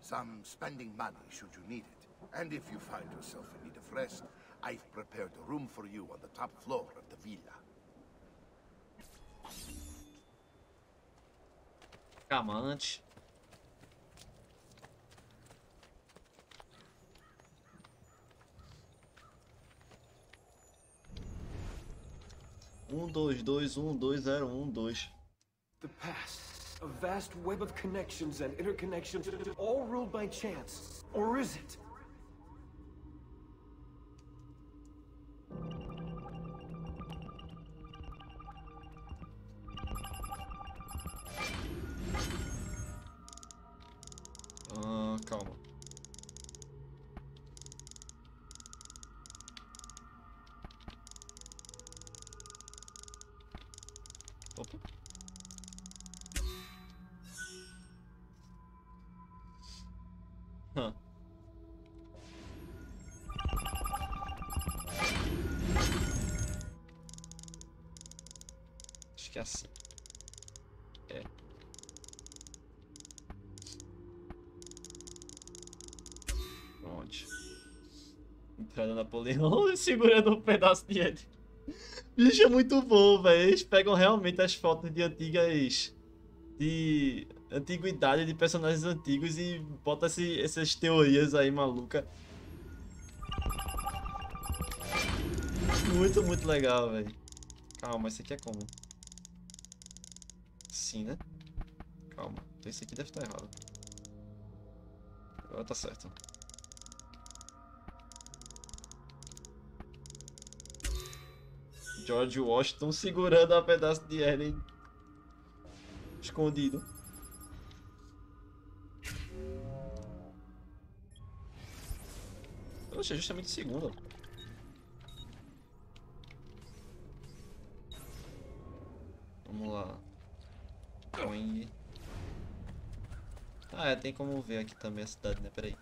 Some spending money should you need it. And if you find yourself in need of rest, I've prepared a room for you on the top floor of the villa. Camante. Um, dois, dois, um, dois, zero, um, dois. The past. A vast web of connections and interconnections, all ruled by chance. Or is it? Ah, Napoleão segurando um pedaço de Ed. Bicho, é muito bom, velho. Eles pegam realmente as fotos de antigas. de antiguidade de personagens antigos e botam essas teorias aí maluca. Muito, muito legal, velho. Calma, esse aqui é como? Sim, né? Calma. Então esse aqui deve estar errado. Agora tá certo. George Washington segurando a pedaço de Eren escondido. Poxa, justamente segunda. Vamos lá. Coing. Ah, é, tem como ver aqui também a cidade, né? Peraí.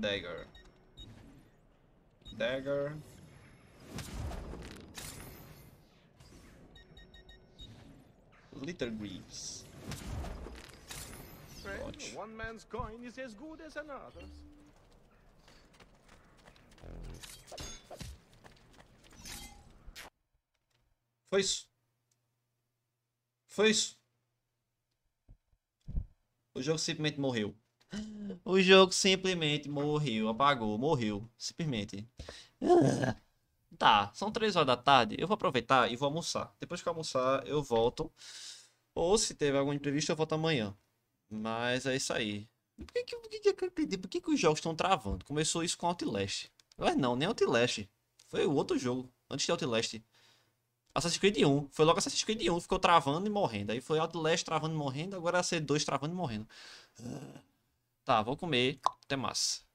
Dagger. Dagger. Little Greaves. Friend, one man's coin is as good as another's. Foi isso. Foi isso. O jogo simplesmente morreu. O jogo simplesmente morreu, apagou, morreu, simplesmente. Tá, são 3 horas da tarde. Eu vou aproveitar e vou almoçar. Depois que eu almoçar, eu volto. Ou se teve algum imprevisto, eu volto amanhã. Mas é isso aí. Por que, que, por que, que, eu entendi? Por que, que os jogos estão travando? Começou isso com Outlast. Mas não, nem Outlast. Foi o outro jogo, antes de Outlast. Assassin's Creed 1. Foi logo Assassin's Creed 1. Ficou travando e morrendo. Aí foi Outlast travando e morrendo. Agora é C2 travando e morrendo. Tá, vou comer. Até mais.